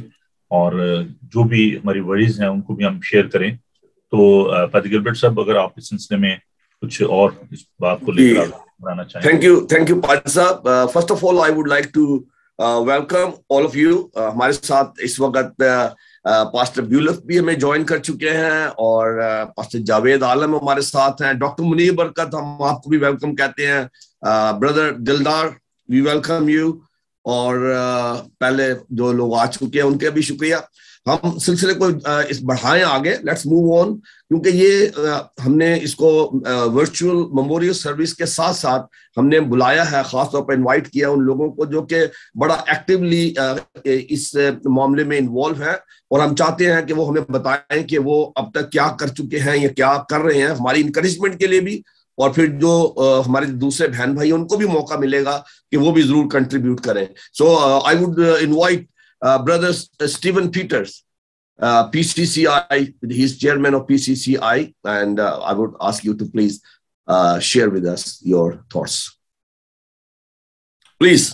اور جو بھی ہماری وریز ہیں ان کو بھی ہم شیئر کریں۔ تو فیدی گلبرٹ صاحب اگر آپ اس سلسلے میں کچھ اور اس بات کو لے کر جی۔ بنانا چاہیں۔ تھینک یو تھینک یو پاج صاحب. First of all I would like to welcome all of you ہمارے ساتھ اس وقت پاسٹر بیولف بھی ہمیں جوائن کر چکے ہیں اور پاسٹر جاوید عالم ہمارے ساتھ ہیں، ڈاکٹر منیر برکت ہم آپ کو بھی ویلکم کہتے ہیں بردر دلدار وی ویلکم یو اور پہلے جو لوگ آ چکے ہیں ان کے بھی شکریہ۔ ہم سلسلے کو اس بڑھائیں آگے لیٹس موو آن کیونکہ یہ ہم نے اس کو ورچوئل میموریل سروس کے ساتھ ساتھ ہم نے بلایا ہے، خاص طور پر انوائٹ کیا ان لوگوں کو، جو کہ بڑا ایکٹیولی اس معاملے میں انوالو ہیں۔ اور ہم چاہتے ہیں کہ وہ ہمیں بتائیں کہ وہ اب تک کیا کر چکے ہیں یا کیا کر رہے ہیں۔ ہماری انکریجمنٹ کے لیے بھی۔ اور پھر جو ہمارے دوسرے بہن بھائی ان کو بھی موقع ملے گا کہ وہ بھی ضرور کنٹریبیوٹ کریں۔ So I would invite Uh, brother uh, Stephen Peters, uh, PCCI, he's chairman of PCCI, and uh, I would ask you to please uh, share with us your thoughts. Please,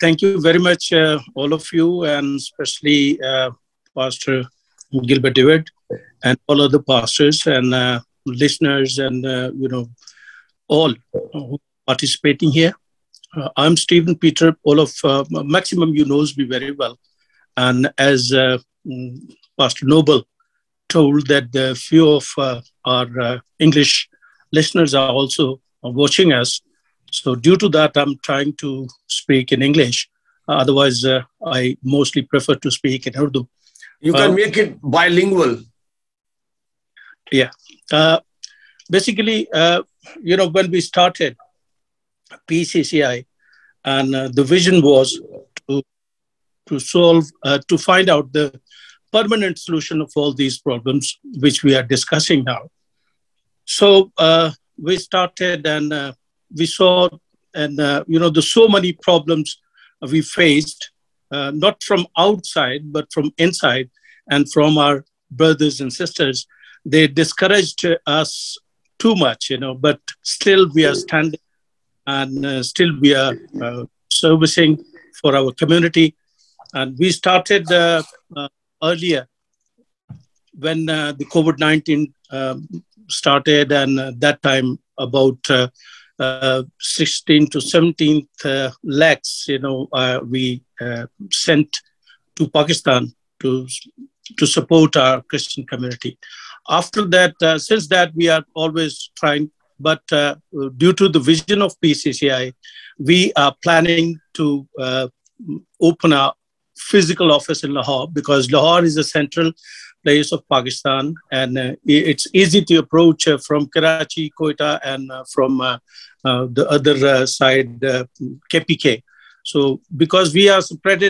Thank you very much, all of you, and especially Pastor Gilbert David and all other pastors and listeners and you know all who participating here. Uh, I'm Stephen Peter. All of uh, maximum you knows me very well, and as uh, mm, Pastor Noble told that the few of uh, our uh, English listeners are also watching us. So due to that, I'm trying to speak in English. Otherwise, uh, I mostly prefer to speak in Urdu. You can make it bilingual. Uh, basically, uh, you know, when we started PCCI, and uh, the vision was to to solve, uh, to find out the permanent solution of all these problems which we are discussing now. So uh, we started, and uh, we saw, and uh, you know, there's so many problems we faced, uh, not from outside but from inside, and from our brothers and sisters they discouraged us too much, you know, but still we are standing and uh, still we are uh, servicing for our community. And we started uh, earlier when the COVID 19 um, started, and that time about uh, uh, 16 to 17 uh, lakhs, you know, uh, we sent to Pakistan to to support our Christian community after that, since that, we are always trying, but uh, due to the vision of PCCI, we are planning to uh, open a physical office in Lahore because Lahore is a central place of Pakistan and uh, it's easy to approach uh, from Karachi, Quetta, and uh, from uh, the other side, KPK. So, because we are spread,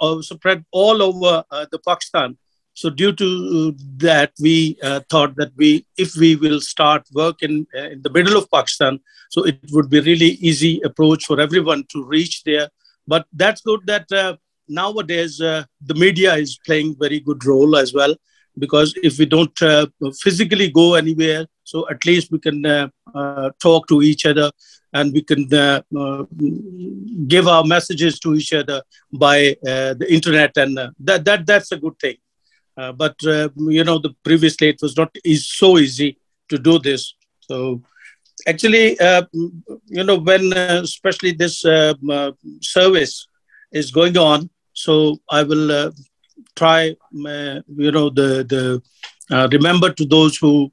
or spread all over the Pakistan, so due to that we uh, thought that we if we will start work in, uh, in the middle of pakistan so it would be really easy approach for everyone to reach there. But that's good that uh, nowadays uh, the media is playing very good role as well because if we don't uh, physically go anywhere so at least we can uh, talk to each other and we can uh, uh, give our messages to each other by uh, the internet and that that that's a good thing uh, but uh, you know, the previously it was not is so easy to do this. So actually, uh, you know, when uh, especially this uh, service is going on, so I will try, you know, the the remember to those who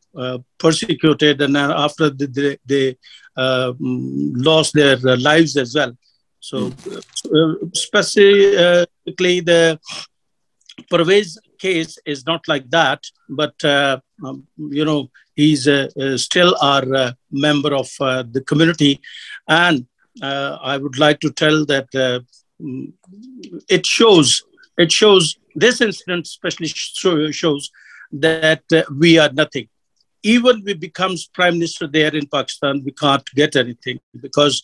persecuted and after the, they, they lost their lives as well. So, specifically the Pervez case is not like that, but uh, um, you know he's uh, uh, still our member of the community, and I would like to tell that mm, it shows it shows this incident especially show, shows that we are nothing. Even we becomes prime minister there in Pakistan, we can't get anything because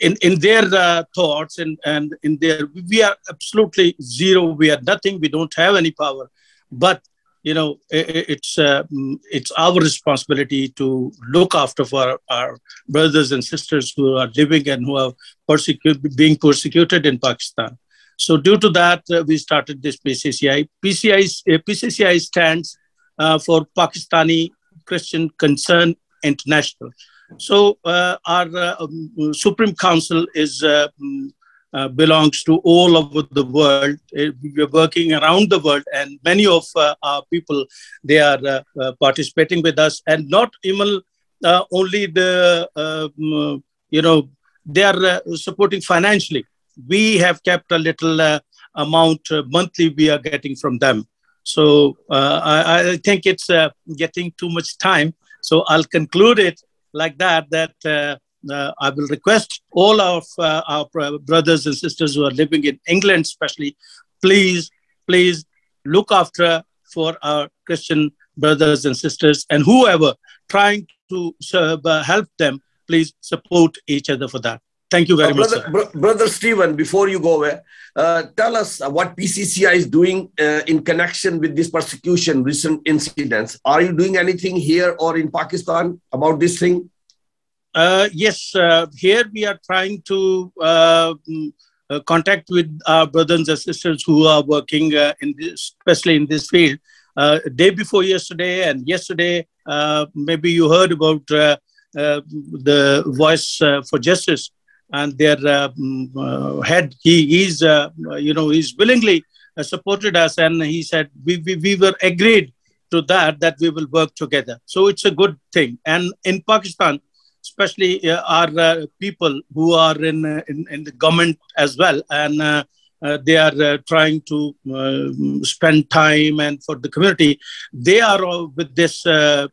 in, in their uh, thoughts and, and in their we are absolutely zero. We are nothing. We don't have any power. But you know, i- i- it's uh, mm, it's our responsibility to look after for our brothers and sisters who are living and who are persecuted, being persecuted in Pakistan. So due to that, uh, we started this PCCI. PCI, uh, PCCI stands uh, for Pakistani Christian Concern International. So uh, our uh, um, Supreme Council is uh, mm, belongs to all over the world. We are working around the world, and many of our people they are participating with us, and not even only the mm, you know they are supporting financially. We have kept a little amount uh, monthly we are getting from them. So uh, I, I think it's uh, getting too much time. So I'll conclude it like that. That uh, uh, I will request all of uh, our brothers and sisters who are living in England, especially, please, please look after for our Christian brothers and sisters and whoever trying to serve, uh, help them. Please support each other for that. Thank you very Uh, much. brother, sir. bro- brother Stephen, before you go away, uh, tell us uh, what PCCI is doing uh, in connection with this persecution, recent incidents. Are you doing anything here or in Pakistan about this thing? Uh, yes, uh, here we are trying to uh, mm, uh, contact with our brothers and sisters who are working uh, in this, especially in this field. Uh, day before yesterday and yesterday, uh, maybe you heard about uh, uh, the Voice uh, for Justice and their uh, mm, uh, head. He is, uh, you know he's willingly supported us, and he said we, we we were agreed to that that we will work together. So it's a good thing. And in Pakistan, especially our people who are in, in in the government as well, and they are uh, trying to uh, spend time and for the community. They are all with this uh,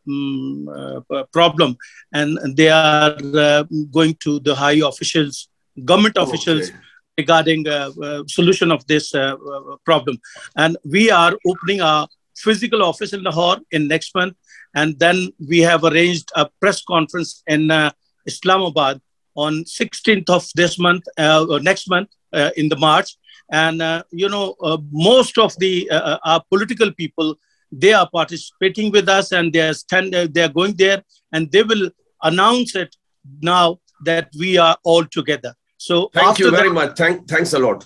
uh, problem, and they are uh, going to the high officials, government officials Okay. regarding uh, uh, solution of this uh, uh, problem. And we are opening our physical office in Lahore in next month, and then we have arranged a press conference in uh, Islamabad on 16th of this month uh, or next month uh, in the March. And, uh, you know, uh, most of the uh, our political people, they are participating with us and they are, stand, they are going there and they will announce it now that we are all together. So thank you very much. Thank, thanks a lot.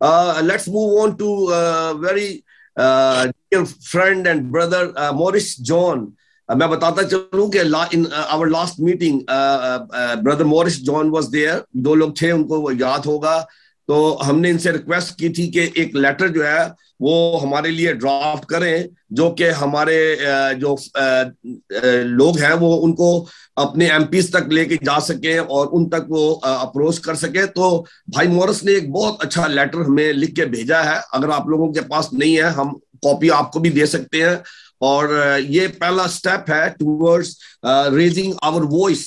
Uh, let's move on to uh, very uh, dear friend and brother uh, Maurice John. میں بتاتا چلوں کہ our last meeting brother مورس جان was there دو لوگ تھے، ان کو یاد ہوگا۔ تو ہم نے ان سے ریکویسٹ کی تھی کہ ایک لیٹر جو ہے، وہ ہمارے لیے ڈرافٹ کریں، جو کہ ہمارے uh, جو uh, uh, لوگ ہیں، وہ ان کو اپنے ایم پیز تک لے کے جا سکیں اور ان تک وہ اپروچ کر سکیں۔ تو بھائی مورس نے ایک بہت اچھا لیٹر ہمیں لکھ کے بھیجا ہے۔ اگر آپ لوگوں کے پاس نہیں ہے، ہم کاپی آپ کو بھی دے سکتے ہیں۔ اور یہ پہلا سٹیپ ہے towards raising our voice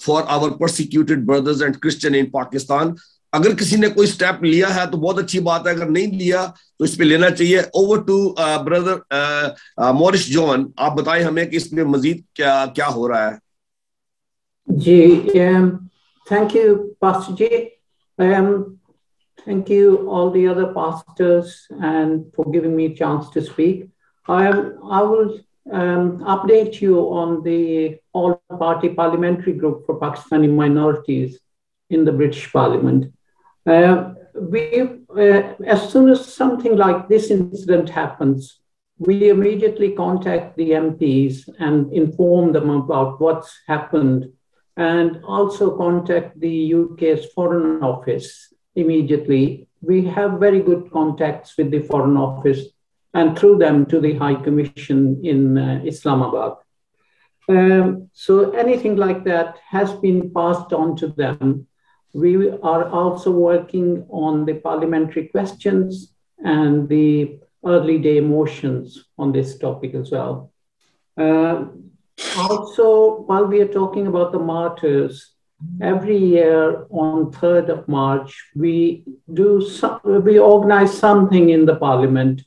for our persecuted brothers and Christian in Pakistan اگر کسی نے کوئی سٹیپ لیا ہے تو بہت اچھی بات ہے، اگر نہیں لیا تو اس پہ لینا چاہیے۔ Over to brother Morris John آپ بتائیں ہمیں کہ اس میں مزید کیا کیا ہو رہا ہے۔ جی thank you pastor G. Thank you all the other pastors and for giving me chance to speak I, I will um, update you on the all party parliamentary group for Pakistani minorities in the British Parliament. Uh, we, uh, as soon as something like this incident happens, we immediately contact the MPs and inform them about what's happened and also contact the UK's Foreign Office immediately. We have very good contacts with the Foreign Office and through them to the High Commission in uh, Islamabad. Um, so anything like that has been passed on to them. We are also working on the parliamentary questions and the early day motions on this topic as well. Uh, also, while we are talking about the martyrs, every year on 3rd of March, we do some, we organize something in the parliament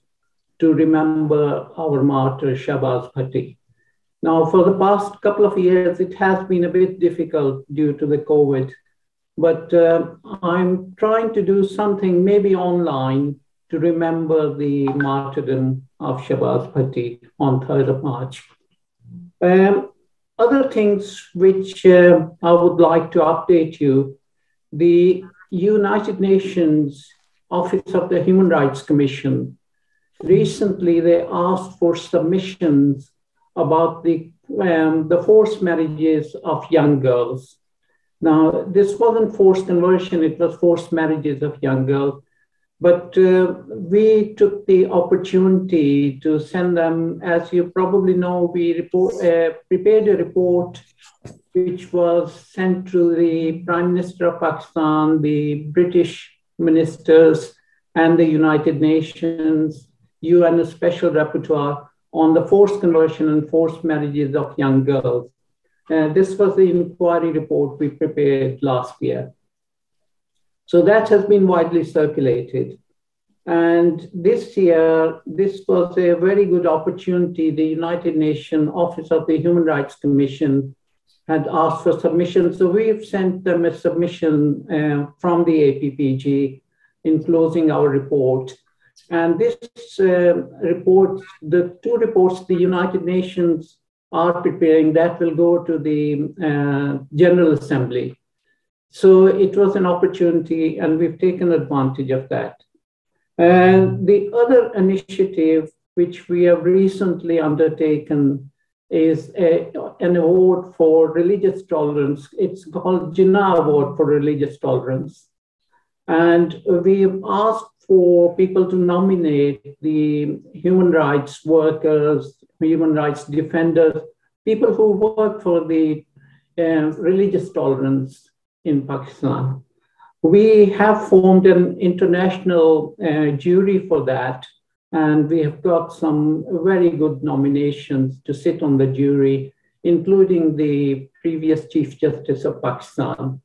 to remember our martyr Shabazz Bhatti. Now, for the past couple of years, it has been a bit difficult due to the COVID, but uh, I'm trying to do something maybe online to remember the martyrdom of Shabazz Bhatti on 3rd of March. Um, other things which uh, I would like to update you the United Nations Office of the Human Rights Commission recently they asked for submissions about the um, the forced marriages of young girls. Now, this wasn't forced conversion; it was forced marriages of young girls. But uh, we took the opportunity to send them, as you probably know, we report, uh, prepared a report which was sent to the Prime Minister of Pakistan, the British ministers, and the United Nations, UN Special Rapporteur on the forced conversion and forced marriages of young girls. Uh, this was the inquiry report we prepared last year. So that has been widely circulated. And this year, this was a very good opportunity. The United Nations Office of the Human Rights Commission had asked for submissions. So we've sent them a submission uh, from the APPG enclosing our report. And this uh, report, the two reports the United Nations are preparing, that will go to the uh, General Assembly. So it was an opportunity, and we've taken advantage of that. And the other initiative which we have recently undertaken is a, an award for religious tolerance. It's called Jinnah Award for Religious Tolerance. And we've asked for people to nominate the human rights workers, human rights defenders, people who work for the uh, religious tolerance in Pakistan. We have formed an international uh, jury for that, and we have got some very good nominations to sit on the jury, including the previous Chief Justice of Pakistan.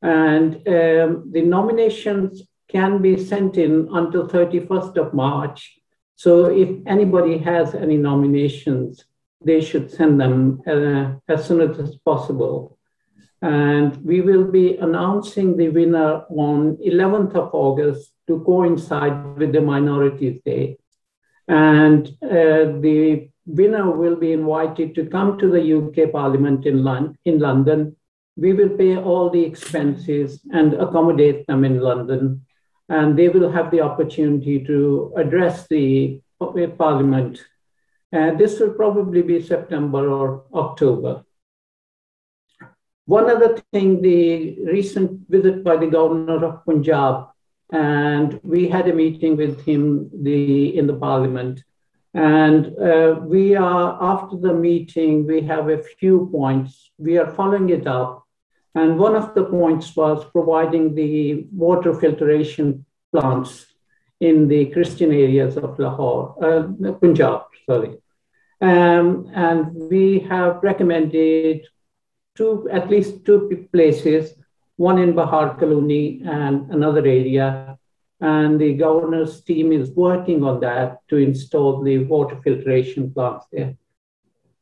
And um, the nominations can be sent in until 31st of March. So if anybody has any nominations, they should send them uh, as soon as possible. And we will be announcing the winner on 11th of August to coincide with the Minorities Day. And uh, the winner will be invited to come to the UK Parliament in, Lon- in London. We will pay all the expenses and accommodate them in London. And they will have the opportunity to address the Parliament. And this will probably be September or October. One other thing, the recent visit by the governor of Punjab, and we had a meeting with him the, in the parliament. And uh, we are, after the meeting, we have a few points. We are following it up. And one of the points was providing the water filtration plants in the Christian areas of Lahore, uh, Punjab, sorry. Um, and we have recommended two, at least two places, one in Bahar Kaluni and another area. And the governor's team is working on that to install the water filtration plants there.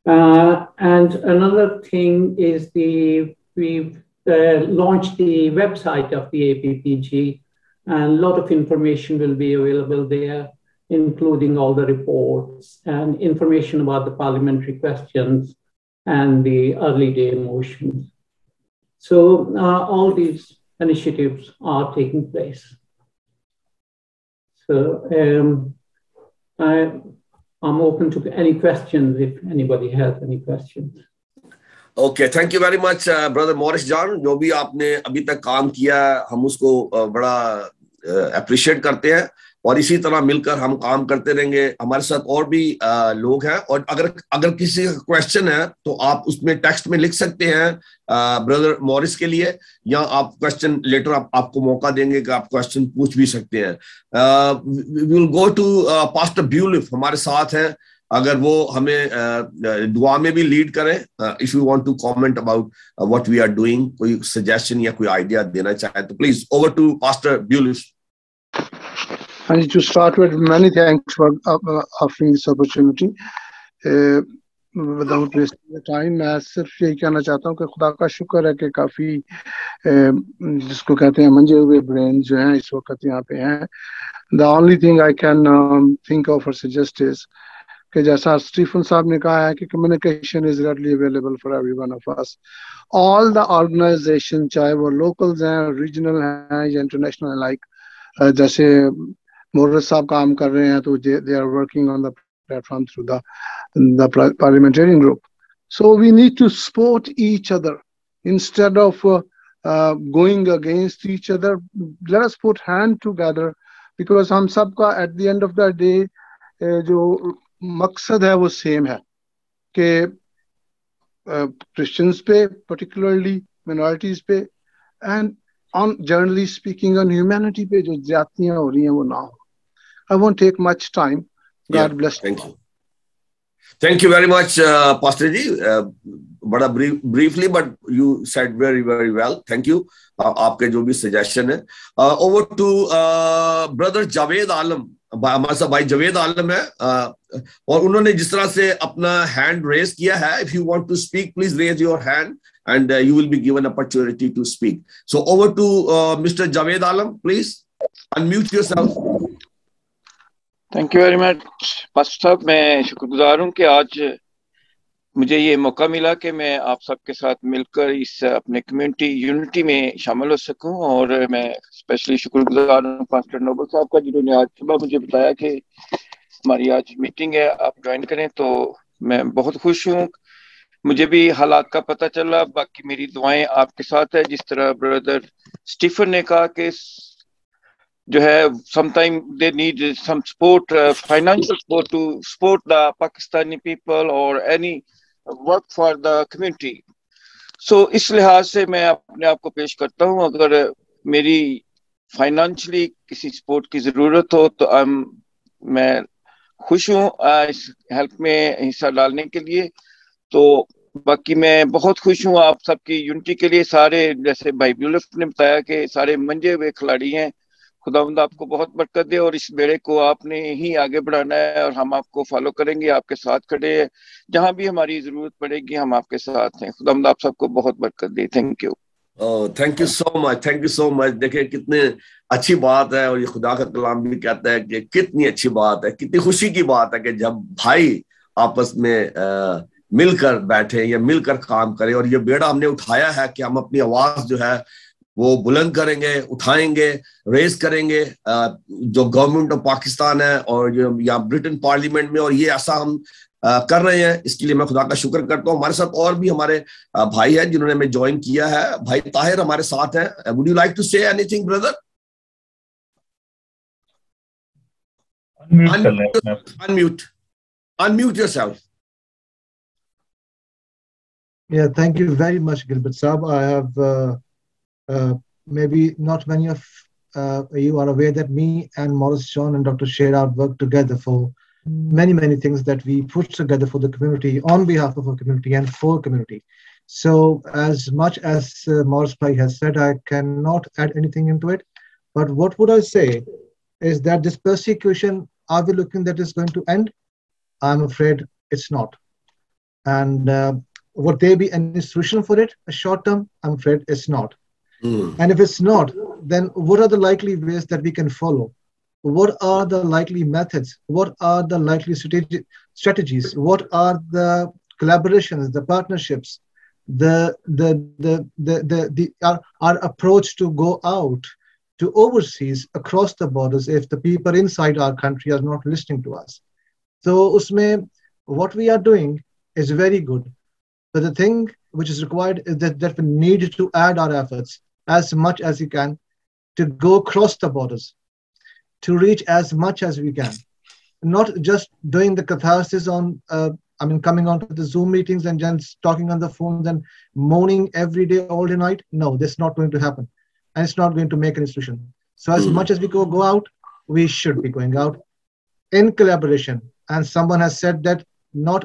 Uh, and another thing is the we've uh, launched the website of the APPG, and a lot of information will be available there, including all the reports and information about the parliamentary questions and the early day motions. So uh, all these initiatives are taking place. So um, I, I'm open to any questions if anybody has any questions. Okay thank you very much brother Morris John جو بھی آپ نے ابھی تک کام کیا ہم اس کو بڑا اپریشیٹ کرتے ہیں اور اسی طرح مل کر ہم کام کرتے رہیں گے ہمارے ساتھ اور بھی لوگ ہیں اور اگر اگر کسی کا کوشچن ہے تو آپ اس میں ٹیکسٹ میں لکھ سکتے ہیں بردر مورس کے لیے یا آپ کوشچن لیٹر آپ آپ کو موقع دیں گے کہ آپ کوشچن پوچھ بھی سکتے ہیں ول گو ٹو پاسٹر بیولف ہمارے ساتھ ہیں اگر وہ ہمیں دعا میں بھی لیڈ کریں if you want to comment about what we are doing کوئی سجیشن یا کوئی آئیڈیا دینا چاہے تو پلیز اوور ٹو پاسٹر بیولس ہاں جی to start with many thanks for offering this opportunity without wasting time میں صرف یہی کہنا چاہتا ہوں کہ خدا کا شکر ہے کہ کافی جس کو کہتے ہیں، منجے ہوئے برین جو ہیں، اس وقت یہاں پہ ہیں. The only thing I can think of or suggest is کہ جیسا اسٹیفن صاحب نے کہا ہے کہ communication is readily available for everyone of us all the organization چاہے وہ لوکلز ہیں ریجنل ہیں یا انٹرنیشنل لائک جیسے مورس صاحب کام کر رہے ہیں تو they are working on the platform through the, the parliamentarian group. So we need to support each other instead of uh, uh, going against each other. Let us put hand together ہم سب کا at the end of the day جو مقصد ہے وہ same ہے کہ Christians پہ پرٹیکولرلی مینورٹیز پہ and on generally speaking on humanity پہ جو زیادتیاں ہو رہی ہیں وہ نہ ہو I want take much time God bless thank you thank you very much پاس جی بڑا briefly but you said very very well thank you آپ کے جو بھی سجیشن ہے over to brother Javed Alam ہمارے ساتھ بھائی جوید عالم ہے اور انہوں نے جس طرح سے اپنا ہینڈ ریز کیا ہے if you want to speak please raise your hand and you will be given opportunity to speak so over to mister Javed Alam please unmute yourself thank you very much pastor صاحب میں شکر گزار ہوں کہ آج مجھے یہ موقع ملا کہ میں آپ سب کے ساتھ مل کر اس اپنے کمیونٹی یونٹی میں شامل ہو سکوں اور میں اسپیشلی شکر گزار ہوں پاسٹر نوبل صاحب کا جنہوں نے آج صبح مجھے بتایا کہ ہماری آج میٹنگ ہے، آپ جوائن کریں تو میں بہت خوش ہوں۔ مجھے بھی حالات کا پتہ چلا، باقی میری دعائیں آپ کے ساتھ ہے جس طرح بردر اسٹیفن نے کہا کہ جو ہے some time they need some support financial support to support the Pakistani people اور any work for the community so اس لحاظ سے میں اپنے آپ کو پیش کرتا ہوں، اگر میری فائنانشلی کسی سپورٹ کی ضرورت ہو تو میں خوش ہوں اس ہیلپ میں حصہ ڈالنے کے لیے۔ تو باقی میں بہت خوش ہوں، آپ سب کی یونٹی کے لیے۔ سارے جیسے بھائی بیولف نے بتایا کہ سارے منجے ہوئے کھلاڑی ہیں۔ خدا مند آپ کو بہت برکت دے اور اس بیڑے کو آپ نے ہی آگے بڑھانا ہے اور ہم آپ کو فالو کریں گے، آپ کے ساتھ کھڑے ہیں۔ جہاں بھی ہماری ضرورت پڑے گی ہم آپ کے ساتھ ہیں۔ خدا مند آپ سب کو بہت برکت دے۔ Thank you thank you so much thank you so much دیکھیں کتنے اچھی بات ہے اور یہ خدا کا کلام بھی کہتا ہے کہ کتنی اچھی بات ہے، کتنی خوشی کی بات ہے کہ جب بھائی آپس میں مل کر بیٹھے یا مل کر کام کرے اور یہ بیڑا ہم نے اٹھایا ہے کہ ہم اپنی آواز جو ہے وہ بلند کریں گے اٹھائیں گے ریز کریں گے جو گورنمنٹ آف پاکستان ہے اور جو یا برٹن پارلیمنٹ میں اور یہ ایسا ہم کر رہے ہیں اس کے لیے میں خدا کا شکر کرتا ہوں۔ ہمارے ساتھ اور بھی ہمارے بھائی ہیں جنہوں نے ہمیں جوائن کیا ہے۔ بھائی طاہر ہمارے ساتھ ہیں۔ Would you like to see anything brother unmute. Unmute yourself. Yeah thank you very much gilbert saab. I have Uh, maybe not many of uh, you are aware that me and Morris John and Dr. Sherard worked together for many, many things that we put together for the community on behalf of our community and for community. So as much as uh, Morris Pai has said, I cannot add anything into it. But what would I say is that this persecution, are we looking that is going to end? I'm afraid it's not. And uh, would there be any solution for it, a short term? I'm afraid it's not. Mm. And if it's not, then what are the likely ways that we can follow? What are the likely methods? What are the likely strategi- strategies? What are the collaborations, the partnerships, the the the the, the, the our, our approach to go out to overseas across the borders if the people inside our country are not listening to us? So usme, what we are doing is very good. But the thing which is required is that, that we need to add our efforts as much as you can, to go across the borders, to reach as much as we can. Not just doing the catharsis on, uh, I mean, coming onto the Zoom meetings and then talking on the phones and moaning every day, all the night. No, that's not going to happen. And it's not going to make an institution. So, as hmm. much as we go, go out, we should be going out in collaboration. And someone has said that not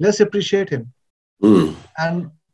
let's appreciate him. Mm. and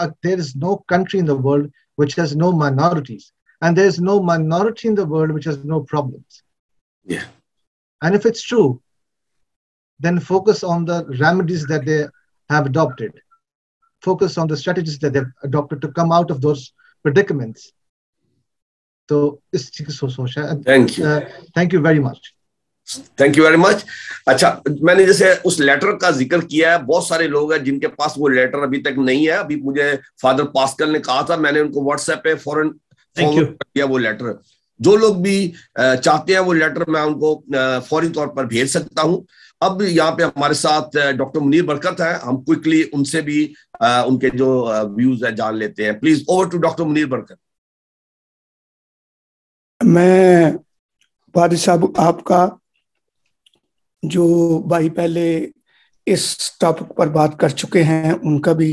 no there is no country in which has no minorities. And there is no minority in the world which has no problems. Yeah. And if it's true then focus on the remedies that they have adopted. Focus on the strategies that they've adopted to come out of those predicaments. So thank you. uh, thank you very much. Thank you very much اچھا میں نے جیسے اس letter کا ذکر کیا ہے بہت سارے لوگ ہیں جن کے پاس وہ لیٹر ابھی تک نہیں ہے۔ ابھی مجھے فادر پاسکل نے کہا تھا میں نے ان کو واٹس ایپ پہ فوراً کیا وہ لیٹر جو لوگ بھی چاہتے ہیں وہ لیٹر میں ان کو فوری طور پر بھیج سکتا ہوں۔ اب یہاں پہ ہمارے ساتھ ڈاکٹر منیر برکت ہیں۔ ہم کوئکلی ان سے بھی ان کے جو ویوز ہیں جان لیتے ہیں۔ Please over to doctor Munir Barkat. میں فادر صاحب آپ کا جو بھائی پہلے اس ٹاپک پر بات کر چکے ہیں ان کا بھی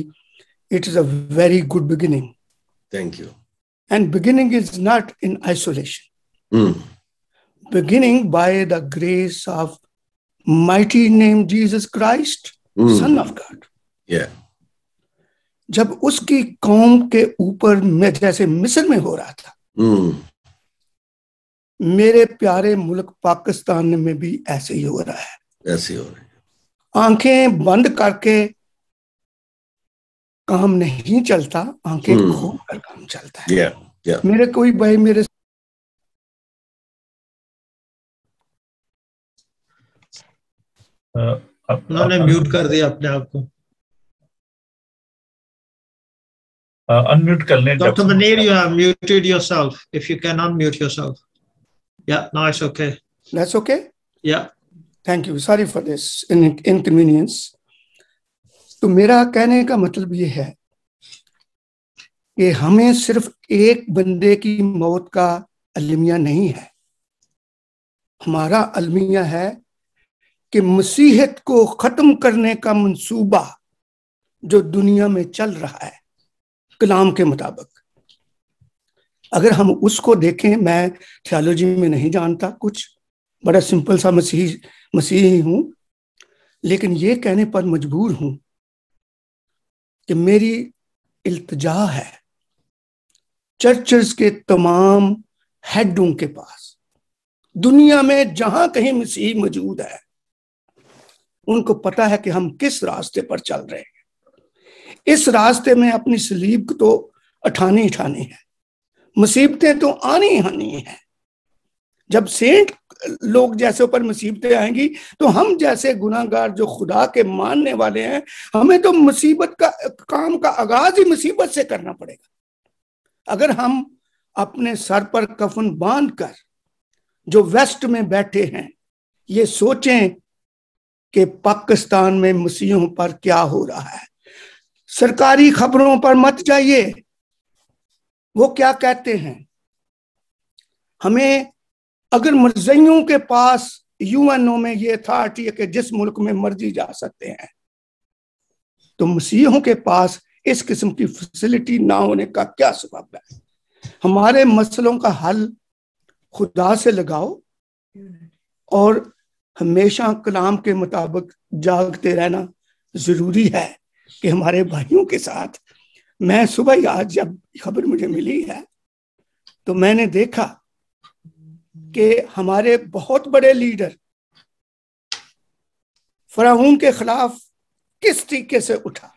it is a very good beginning thank you and beginning is not in isolation beginning by the grace of mighty name Jesus Christ son of God جب اس کی قوم کے اوپر میں جیسے مصر میں ہو رہا تھا hmm. میرے پیارے ملک پاکستان میں بھی ایسے ہی ہو رہا ہے۔ ایسے ہو رہا ہے۔ آنکھیں بند کر کے کام نہیں چلتا آنکھیں کھول کر کام چلتا ہے۔ میرے کوئی بھائی میرے انہوں نے میوٹ کر دیا اپنے آپ کو۔ انمیوٹ کر لیں۔ Doctor Munir you have muted yourself if you can unmute yourself Yeah, no, it's okay. That's okay? Yeah. Thank you. Sorry for this inconvenience تو میرا کہنے کا مطلب یہ ہے کہ ہمیں صرف ایک بندے کی موت کا المیہ نہیں ہے ہمارا المیہ ہے کہ مسیحت کو ختم کرنے کا منصوبہ جو دنیا میں چل رہا ہے کلام کے مطابق اگر ہم اس کو دیکھیں، میں تھیالوجی میں نہیں جانتا کچھ، بڑا سمپل سا مسیح مسیحی ہوں۔ لیکن یہ کہنے پر مجبور ہوں کہ میری التجا ہے چرچز کے تمام ہیڈوں کے پاس۔ دنیا میں جہاں کہیں مسیح موجود ہے، ان کو پتا ہے کہ ہم کس راستے پر چل رہے ہیں۔ اس راستے میں اپنی سلیب تو اٹھانی اٹھانی ہے مصیبتیں تو آنی آنی ہیں۔ جب سینٹ لوگ جیسے اوپر مصیبتیں آئیں گی، تو ہم جیسے گناہ گار جو خدا کے ماننے والے ہیں، ہمیں تو مصیبت کا، کام کا آغاز ہی مصیبت سے کرنا پڑے گا۔ اگر ہم اپنے سر پر کفن باندھ کر جو ویسٹ میں بیٹھے ہیں، یہ سوچیں کہ پاکستان میں مسیحوں پر کیا ہو رہا ہے۔ سرکاری خبروں پر مت جائیے۔ وہ کیا کہتے ہیں؟ ہمیں اگر مرزیوں کے پاس یو این او میں یہ اتھارٹی ہے کہ جس ملک میں مرضی جا سکتے ہیں، تو مسیحوں کے پاس اس قسم کی فیسلٹی نہ ہونے کا کیا سبب ہے؟ ہمارے مسئلوں کا حل خدا سے لگاؤ اور ہمیشہ کلام کے مطابق جاگتے رہنا ضروری ہے کہ ہمارے بھائیوں کے ساتھ میں صبح ہی آج جب خبر مجھے ملی ہے، تو میں نے دیکھا کہ ہمارے بہت بڑے لیڈر فراہون کے خلاف کس طریقے سے اٹھا۔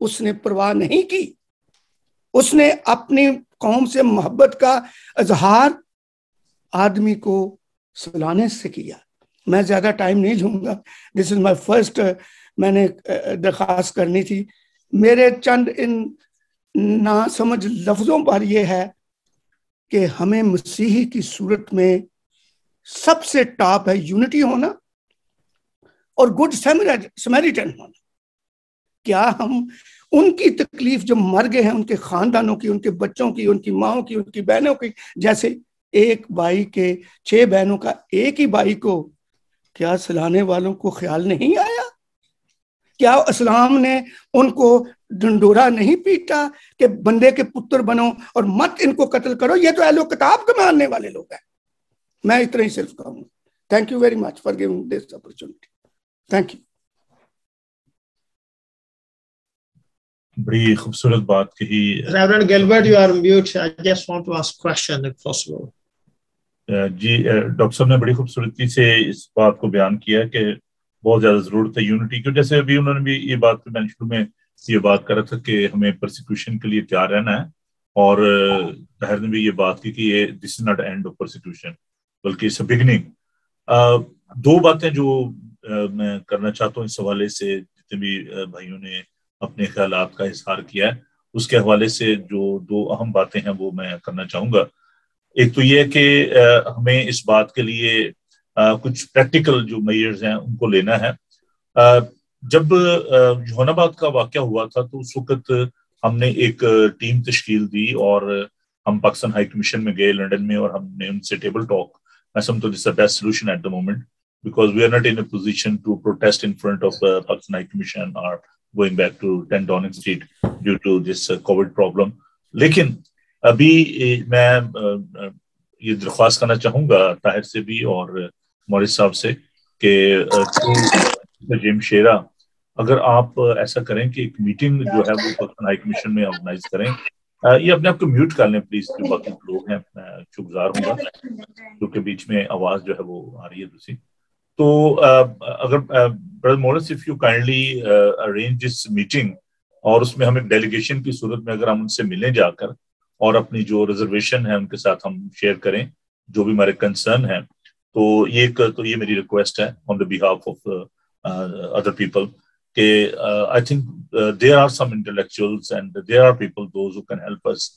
اس نے پرواہ نہیں کی۔ اس نے اپنی قوم سے محبت کا اظہار آدمی کو سلانے سے کیا۔ میں زیادہ ٹائم نہیں لوں گا۔ دس از مائی فرسٹ میں نے uh, درخواست کرنی تھی۔ میرے چند ان نا سمجھ لفظوں پر یہ ہے کہ ہمیں مسیحی کی صورت میں سب سے ٹاپ ہے یونٹی ہونا اور گڈ سمیریٹن ہونا۔ کیا ہم ان کی تکلیف جو مر گئے ہیں، ان کے خاندانوں کی، ان کے بچوں کی، ان کی ماؤں کی، ان کی بہنوں کی، جیسے ایک بھائی کے چھ بہنوں کا ایک ہی بھائی کو کیا سلانے والوں کو خیال نہیں آیا؟ کیا اسلام نے ان کو ڈنڈورا نہیں پیٹا کہ بندے کے پتر بنو اور مت ان کو قتل کرو؟ یہ تو اہل و کتاب کو ماننے والے لوگ ہیں۔ میں اتنا ہی صرف کہوں۔ Thank you very much for giving this opportunity thank you بڑی خوبصورت بات کہی۔ Gilbert, you are on mute. I just want to ask question if possible. جی ڈاکٹر صاحب نے بڑی خوبصورتی سے اس بات کو بیان کیا کہ بہت زیادہ ضرورت ہے یونٹی کی۔ جیسے ابھی انہوں نے بھی یہ بات میں نے شروع میں یہ بات کرا تھا کہ ہمیں پرسیکیوشن کے لیے تیار رہنا ہے۔ اور طاہر نے بھی یہ بات کی کہ یہ this is not end of persecution بلکہ اٹس بگننگ دو باتیں جو میں کرنا چاہتا ہوں اس حوالے سے، جتنے بھی بھائیوں نے اپنے خیالات کا اظہار کیا ہے، اس کے حوالے سے جو دو اہم باتیں ہیں وہ میں کرنا چاہوں گا۔ ایک تو یہ کہ ہمیں اس بات کے لیے کچھ پریکٹیکل جو میئرز ہیں ان کو لینا ہے۔ جب جوہن آباد کا واقعہ ہوا تھا تو اس وقت ہم نے ایک ٹیم تشکیل دی اور ہم پاکستان ہائی کمیشن میں گئے لنڈن میں اور ہم نے ان سے ٹیبل ٹاک میں سمجھتا ہوں this best solution at the moment because we are not in position to protest in front of Pakistan high commission اور going back to ten Downing Street due to this Covid problem لیکن ابھی میں یہ درخواست کرنا چاہوں گا طاہر سے بھی اور مورس صاحب سے کہ جیم شیرا اگر آپ ایسا کریں کہ ایک میٹنگ جو ہے وہ پاکستان ہائی کمیشن میں آرگنائز کریں یہ اپنے آپ کو میوٹ کر لیں پلیز جو باقی لوگ ہیں، میں شکرگزار ہوں گا کیونکہ بیچ میں آواز جو ہے وہ آ رہی ہے دوسری۔ تو اگر brother Morris if you kindly arrange this meeting اور اس میں ہم ایک ڈیلیگیشن کی صورت میں اگر ہم ان سے ملیں جا کر، اور اپنی جو ریزرویشن ہے ان کے ساتھ ہم شیئر کریں، جو بھی ہمارے کنسرن ہیں تو یہ تو یہ میری ریکویسٹ ہے on the behalf of other people کہ I think there are some intellectuals and there are people those who can help us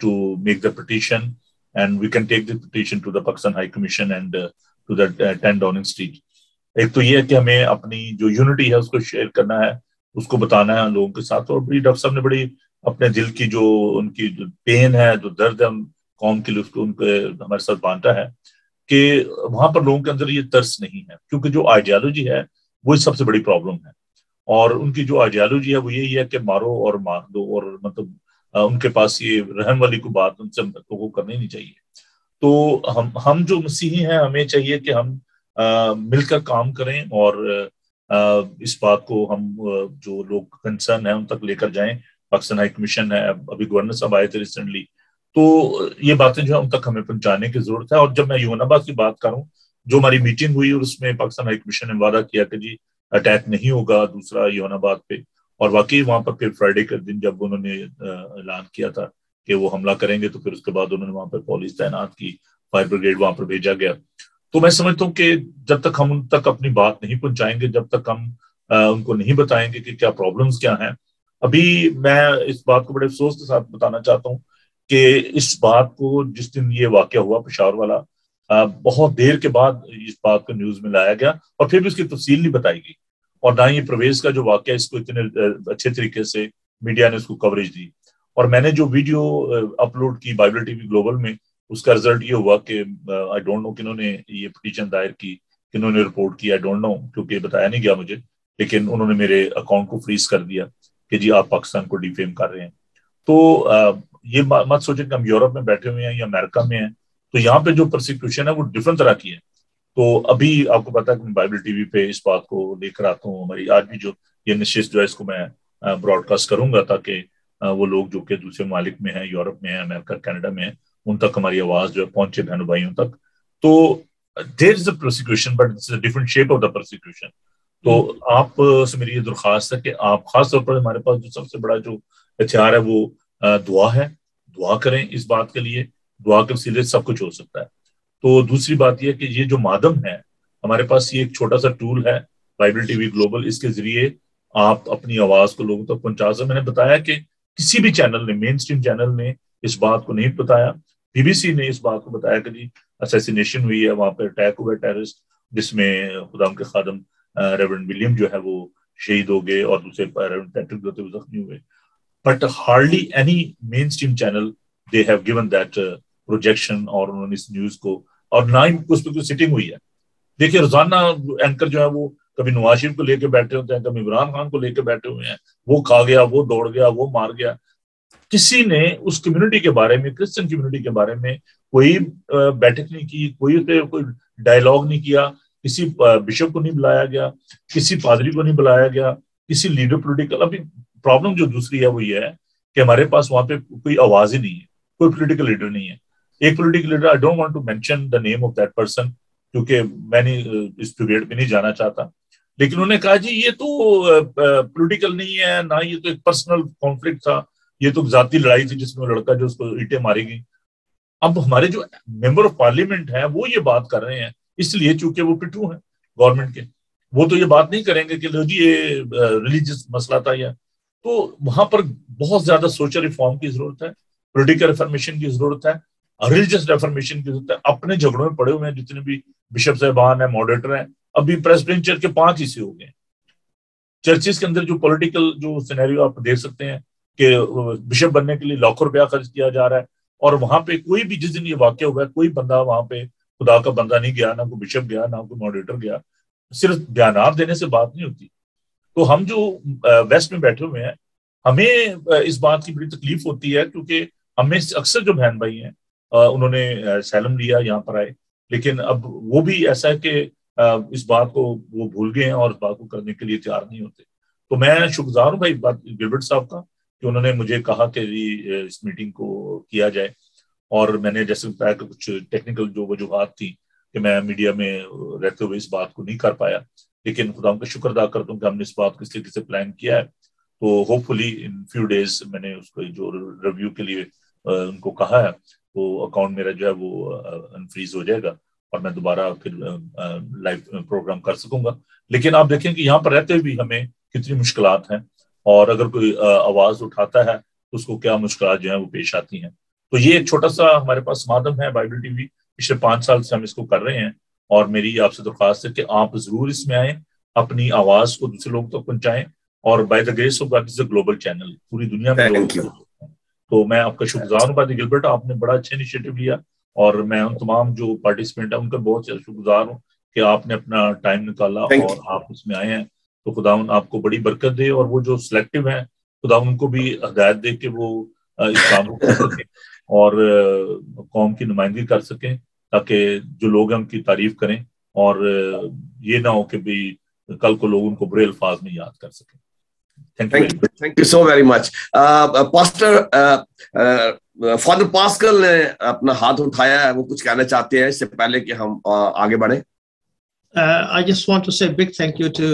to make the petition and we can take the petition to the Pakistan high commission and to the ten Downing Street ایک تو یہ ہے کہ ہمیں اپنی جو unity ہے اس کو شیئر کرنا ہے، اس کو بتانا ہے لوگوں کے ساتھ اور بڑی ڈاکٹر صاحب نے بڑی اپنے دل کی جو ان کی پین ہے، جو درد ہے قوم کے لیے اس کو ان کے ہمارے ساتھ بانٹا ہے۔ کہ وہاں پر لوگوں کے اندر یہ ترس نہیں ہے، کیونکہ جو آئیڈیالوجی ہے وہ سب سے بڑی پرابلم ہے۔ اور ان کی جو آئیڈیالوجی ہے وہ یہی ہے کہ مارو اور مار دو اور مطلب ان کے پاس یہ رحم والی کو بات ان سے وہ کرنی نہیں چاہیے۔ تو ہم ہم جو مسیحی ہیں، ہمیں چاہیے کہ ہم مل کر کام کریں اور اس بات کو ہم جو لوگ کنسرن ہیں، ان تک لے کر جائیں۔ پاکستان ہائی کمیشن ہے ابھی گورنر صاحب آئے تھے ریسنٹلی تو یہ باتیں جو ہے ان تک ہمیں پہنچانے کی ضرورت ہے۔ اور جب میں یون آباد کی بات کروں جو ہماری میٹنگ ہوئی اور اس میں پاکستان ہائی کمیشن نے وعدہ کیا کہ جی اٹیک نہیں ہوگا دوسرا یون آباد پہ، اور واقعی وہاں پر پھر فرائیڈے کے دن جب انہوں نے اعلان کیا تھا کہ وہ حملہ کریں گے، تو پھر اس کے بعد انہوں نے وہاں پر پولیس تعینات کی فائر بریگیڈ وہاں پر بھیجا گیا۔ تو میں سمجھتا ہوں کہ جب تک ہم ان تک اپنی بات نہیں پہنچائیں گے، جب تک ہم ان کو نہیں بتائیں گے کہ کیا پرابلمس کیا ہیں۔ ابھی میں اس بات کو بڑے افسوس کے ساتھ بتانا چاہتا ہوں کہ اس بات کو جس دن یہ واقعہ ہوا پشاور والا بہت دیر کے بعد اس بات کو نیوز میں لایا گیا اور پھر بھی اس کی تفصیل نہیں بتائی گئی اور نہ یہ پرویز کا جو واقعہ اس کو اتنے اچھے طریقے سے میڈیا نے اس کو کوریج دی۔ اور میں نے جو ویڈیو اپلوڈ کی بائبل ٹی وی گلوبل میں، اس کا رزلٹ یہ ہوا کہ آئی ڈونٹ نو کنہوں نے یہ پٹیشن دائر کی، کنہوں نے رپورٹ کی آئی ڈونٹ نو کیونکہ بتایا نہیں گیا مجھے، لیکن انہوں نے میرے اکاؤنٹ کو فریز کر دیا کہ جی آپ پاکستان کو ڈیفیم کر رہے ہیں۔ تو یہ مت سوچیں کہ ہم یورپ میں بیٹھے ہوئے ہیں یا امریکہ میں ہیں، تو یہاں پہ جو پرسیکیوشن ہے وہ ڈفرنٹ طرح کی ہے۔ تو ابھی آپ کو پتا ہے کہ میں بائبل ٹی وی پہ اس بات کو لے کر آتا ہوں۔ ہماری آج بھی جو یہ نشست جو ہے، اس کو میں براڈ کاسٹ کروں گا تاکہ وہ لوگ جو کہ دوسرے ممالک میں ہیں، یورپ میں ہیں، امریکہ، کینیڈا میں ہیں، ان تک ہماری آواز جو ہے پہنچے بہنوں بھائیوں تک۔ تو there is a persecution but different shape of the persecution تو آپ سے میری یہ درخواست ہے کہ آپ خاص طور پر ہمارے پاس جو سب سے بڑا جو ہتھیار ہے وہ دعا ہے۔ دعا کریں اس بات کے لیے، دعا کے وسیلے سب کچھ ہو سکتا ہے۔ تو دوسری بات یہ کہ یہ جو مادم ہے، ہمارے پاس یہ ایک چھوٹا سا ٹول ہے بائبل ٹی وی گلوبل اس کے ذریعے آپ اپنی آواز کو لوگوں تک پہنچا سکتے میں نے بتایا کہ کسی بھی چینل نے مین اسٹریم چینل نے اس بات کو نہیں بتایا۔ بی بی سی نے اس بات کو بتایا کہ جی اسیسینیشن ہوئی ہے، وہاں پہ اٹیک ہوا ہے ٹیررسٹ جس میں خدا کے خادم ریورنڈ ولیم جو ہے وہ شہید ہو گئے اور دوسرے ریورنڈ پیٹرک جو تھے وہ زخمی ہوئے۔ But hardly any mainstream channel they have given that projection اور انہوں نے اس نیوز کو اور نہ ہی اس پہ کوئی سٹنگ ہوئی ہے دیکھیے روزانہ اینکر جو ہے وہ کبھی نواز شریف کو لے کے بیٹھے ہوتے ہیں کبھی عمران خان کو لے کے بیٹھے ہوئے ہیں وہ کھا گیا وہ دوڑ گیا وہ مار گیا کسی نے اس کمیونٹی کے بارے میں کرسچن کمیونٹی کے بارے میں کوئی بیٹھک نہیں کی کوئی کوئی ڈائلگ نہیں کیا کسی بشپ کو نہیں بلایا گیا کسی پادری کو نہیں بلایا گیا کسی لیڈر پولیٹیکل ابھی پرابلم جو دوسری ہے وہ یہ ہے کہ ہمارے پاس وہاں پہ کوئی آواز ہی نہیں ہے، کوئی پولیٹیکل لیڈر نہیں ہے۔ ایک political leader I don't want to mention the name of that person کیونکہ میں نہیں، اس ڈبیٹ میں نہیں جانا چاہتا۔ لیکن انہوں نے کہا جی یہ تو پولیٹیکل نہیں ہے، نہ یہ تو ایک پرسنل کانفلکٹ تھا۔ یہ تو ذاتی لڑائی تھی جس میں لڑکا جو اس کو اینٹیں ماری گئی۔ اب ہمارے جو ممبر آف پارلیمنٹ ہیں، وہ یہ بات کر رہے ہیں۔ اس لیے چونکہ وہ پٹھو ہیں گورنمنٹ کے۔ وہ تو یہ بات نہیں کریں گے کہ لو جی یہ ریلیجس مسئلہ تھا یا تو وہاں پر بہت زیادہ سوشل ریفارم کی ضرورت ہے پولیٹیکل ریفارمیشن کی ضرورت ہے ریلیجس ریفارمیشن کی ضرورت ہے۔ اپنے جھگڑوں میں پڑے ہوئے ہیں، جتنے بھی بشپ صاحبان ہیں ماڈریٹر ہیں، ابھی پریسیڈنٹ چرچ کے پانچ حصے ہو گئے چرچز کے اندر جو پولیٹیکل جو سینیریو آپ دیکھ سکتے ہیں کہ بشپ بننے کے لیے لاکھوں روپیہ خرچ کیا جا رہا ہے اور وہاں پہ کوئی بھی جس دن یہ واقع ہوا ہے، کوئی بندہ وہاں پہ خدا کا بندہ نہیں گیا، نہ کوئی بشپ گیا، نہ کوئی ماڈریٹر گیا۔ صرف بیانات دینے سے بات نہیں ہوتی۔ تو ہم جو ویسٹ میں بیٹھے ہوئے ہیں، ہمیں اس بات کی بڑی تکلیف ہوتی ہے کیونکہ ہمیں اکثر جو بہن بھائی ہیں انہوں نے سیلم لیا، یہاں پر آئے۔ لیکن اب وہ بھی ایسا ہے کہ اس بات کو وہ بھول گئے ہیں اور اس بات کو کرنے کے لیے تیار نہیں ہوتے۔ تو میں شکرگزار ہوں بھائی بات، گلبرٹ صاحب کا، کہ انہوں نے مجھے کہا کہ جی، اس میٹنگ کو کیا جائے۔ اور میں نے جیسے بتایا کہ کچھ ٹیکنیکل جو وجوہات تھیں کہ میں میڈیا میں رہتے ہوئے اس بات کو نہیں کر پایا۔ لیکن خدا کا شکر ادا کرتا ہوں کہ ہم نے اس بات کو اس طریقے سے پلان کیا ہے۔ تو hopefully in few days میں نے اس کو جو ریویو کے لیے ان کو کہا ہے وہ اکاؤنٹ میرا جو ہے وہ انفریز ہو جائے گا اور میں دوبارہ پھر لائیو پروگرام کر سکوں گا۔ لیکن آپ دیکھیں کہ یہاں پر رہتے ہوئے بھی ہمیں کتنی مشکلات ہیں اور اگر کوئی آواز اٹھاتا ہے تو اس کو کیا مشکلات جو ہیں وہ پیش آتی ہیں۔ تو یہ ایک چھوٹا سا ہمارے پاس مادم ہے بائبل ٹی وی پچھلے پانچ سال سے ہم اس کو کر رہے ہیں۔ اور میری آپ سے درخواست ہے کہ آپ ضرور اس میں آئیں اپنی آواز کو دوسرے لوگوں تک پہنچائیں اور by the grace of God global channel پوری دنیا میں تو میں آپ کا شکر گزار ہوں بات گلبرٹ آپ نے بڑا اچھا انیشیٹو لیا اور میں ان تمام جو پارٹیسپینٹ ہیں ان کا بہت شکر گزار ہوں کہ آپ نے اپنا ٹائم نکالا اور آپ اس میں آئے ہیں۔ تو خدا آپ کو بڑی برکت دے اور وہ جو سلیکٹو ہیں خدا ان کو بھی ہدایت دے کہ وہ اس کام کو کر سکیں اور قوم کی نمائندگی کر سکیں۔ تاکہ جو لوگ ہیں ان کی تعریف کریں اور یہ نہ ہو کہ بھی کل کو لوگ ان کو برے الفاظ میں یاد کر سکیں thank you so very much pastor father Pascal نے اپنا ہاتھ اٹھایا ہے وہ کچھ کہنا چاہتے ہیں اس سے پہلے کہ ہم آگے بڑھیں I just want to say a big thank you to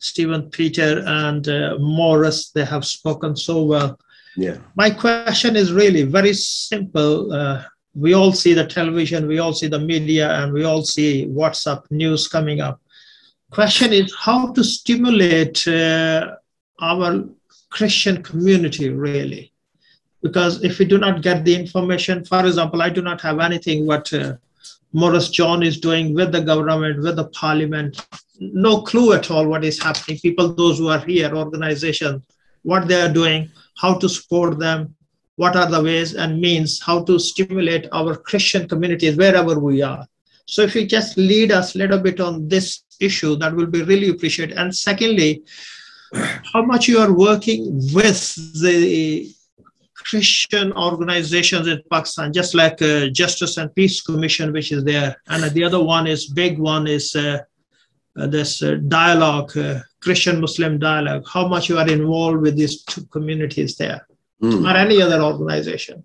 Stephen Peter and uh, Morris. They have spoken so well. Yeah. My question is really very simple. Uh, we all see the television, we all see the media, and we all see WhatsApp news coming up. Question is how to stimulate uh, our Christian community really. Because if we do not get the information, for example, I do not have anything what uh, Morris John is doing with the government, with the parliament, no clue at all what is happening. People, those who are here, organizations, what they are doing, how to support them, what are the ways and means, how to stimulate our Christian communities wherever we are. So if you just lead us a little bit on this issue, that will be really appreciated. And secondly, how much you are working with the Christian organizations in Pakistan, just like uh, Justice and Peace Commission, which is there, and the other one is big one is uh, uh this uh, dialogue, uh, Christian-Muslim dialogue. How much you are involved with these two communities there, hmm. or any other organization.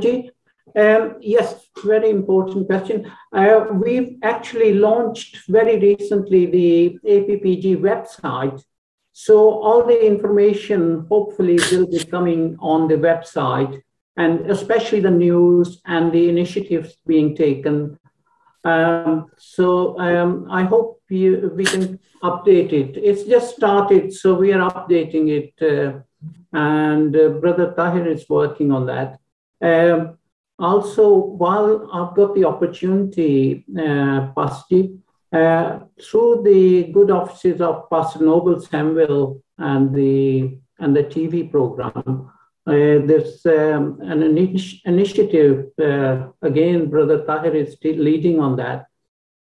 uh, Um, yes, very important question. Uh, we've actually launched very recently the APPG website. So all the information hopefully will be coming on the website and especially the news and the initiatives being taken. Um, so um, I hope you, we can update it. It's just started, so we are updating it, uh, and uh, Brother Tahir is working on that. Um, also, while I've got the opportunity, uh, Pasti, uh, through the good offices of Pastor Noble Samuel and the and the TV program, uh, there's um, an initiative, uh, again, Brother Tahir is leading on that,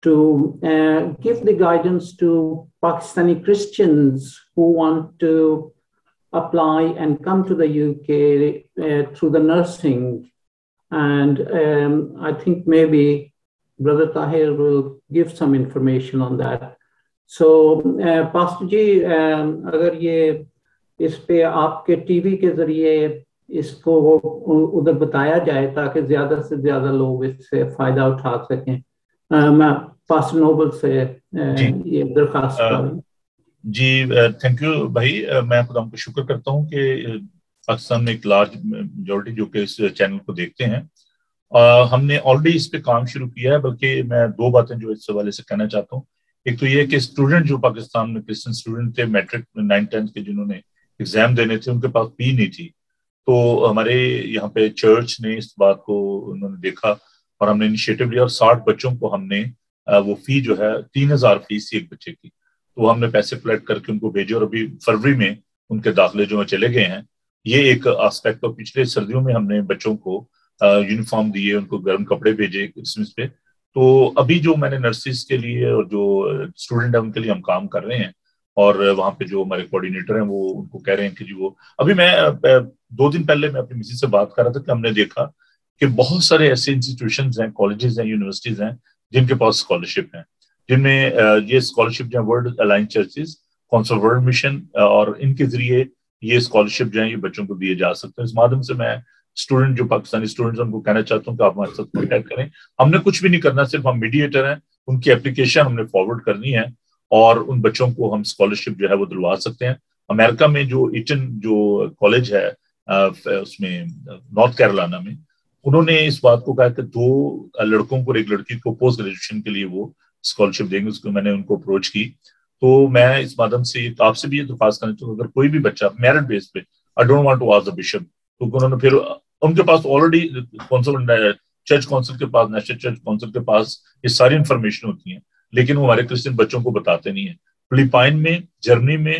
to uh, give the guidance to Pakistani Christians who want to apply and come to the UK through the nursing. And um, I think maybe Brother Tahir will give some information on that. So, uh, Pastor Ji, um, اس پہ آپ کے T V کے ذریعے اس کو ادھر بتایا جائے تاکہ زیادہ سے زیادہ لوگ اس سے فائدہ اٹھا سکیں۔ میں پاس نوبل سے جی۔ یہ درخواست کر رہا ہوں جی تھینک یو بھائی میں خدا کو شکر کرتا ہوں کہ پاکستان میں ایک لارج میجورٹی جو کہ اس چینل کو دیکھتے ہیں۔ ہم نے آلریڈی اس پہ کام شروع کیا ہے بلکہ میں دو باتیں جو اس حوالے سے کہنا چاہتا ہوں۔ ایک تو یہ کہ اسٹوڈنٹ جو پاکستان میں کرسچن اسٹوڈنٹ تھے میٹرک نائن ٹینتھ کے جنہوں نے ایگزام دینے تھے، ان کے پاس فی نہیں تھی۔ تو ہمارے یہاں پہ چرچ نے اس بات کو انہوں نے دیکھا اور ہم نے انیشیٹو لیا اور ساٹھ بچوں کو ہم نے وہ فی جو ہے، تین ہزار فیس تھی ایک بچے کی۔ تو ہم نے پیسے کلیکٹ کر کے ان کو بھیجے اور ابھی فروری میں ان کے داخلے جو ہیں چلے گئے ہیں۔ یہ ایک آسپیکٹ اور پچھلے سردیوں میں ہم نے بچوں کو یونیفارم دیے، ان کو گرم کپڑے بھیجے کرسمس پہ۔ تو ابھی جو میں نے نرسز کے لیے اور جو اسٹوڈنٹ ہیں، ان کے لیے ہم کام کر رہے ہیں۔ اور وہاں پہ جو ہمارے کوآڈینیٹر ہیں وہ ان کو کہہ رہے ہیں کہ جی وہ ابھی میں دو دن پہلے میں اپنی مسیج سے بات کر رہا تھا کہ ہم نے دیکھا کہ بہت سارے ایسے انسٹیٹیوشنز ہیں کالجز ہیں یونیورسٹیز ہیں، جن کے پاس اسکالرشپ ہیں۔ جن میں یہ اسکالرشپ جو ہے world alliance churches council world mission اور ان کے ذریعے یہ اسکالرشپ جو ہیں، یہ بچوں کو دیے جا سکتے ہیں۔ اس مادھیم سے میں اسٹوڈنٹ جو پاکستانی اسٹوڈنٹس ہم کو کہنا چاہتا ہوں کہ آپ ہمارے ساتھ کانٹیکٹ کریں۔ ہم نے کچھ بھی نہیں کرنا، صرف ہم میڈیٹر ہیں، ان کی اپلیکیشن ہم نے فارورڈ کرنی ہے۔ اور ان بچوں کو ہم اسکالرشپ جو ہے وہ دلوا سکتے ہیں۔ امریکہ میں جو ایٹن جو کالج ہے اس میں، نارتھ کیرلانا میں، انہوں نے اس بات کو کہا کہ دو لڑکوں کو ایک لڑکی کو پوسٹ گریجویشن کے لیے وہ اسکالرشپ دیں گے، اس کو میں نے ان کو اپروچ کی۔ تو میں اس مادم سے آپ سے بھی یہ درخواست کرنا چاہوں اگر کوئی بھی بچہ میرٹ بیس پہ آئی ڈونٹ وانٹ ٹو آز دا بشپ کیونکہ انہوں نے پھر ان کے پاس آلریڈی کونسل چرچ کونسل کے پاس نیشنل چرچ کونسل کے پاس یہ ساری انفارمیشن ہوتی ہیں۔ لیکن وہ ہمارے کرسچن بچوں کو بتاتے نہیں ہیں۔ فلپائن میں، جرمنی میں،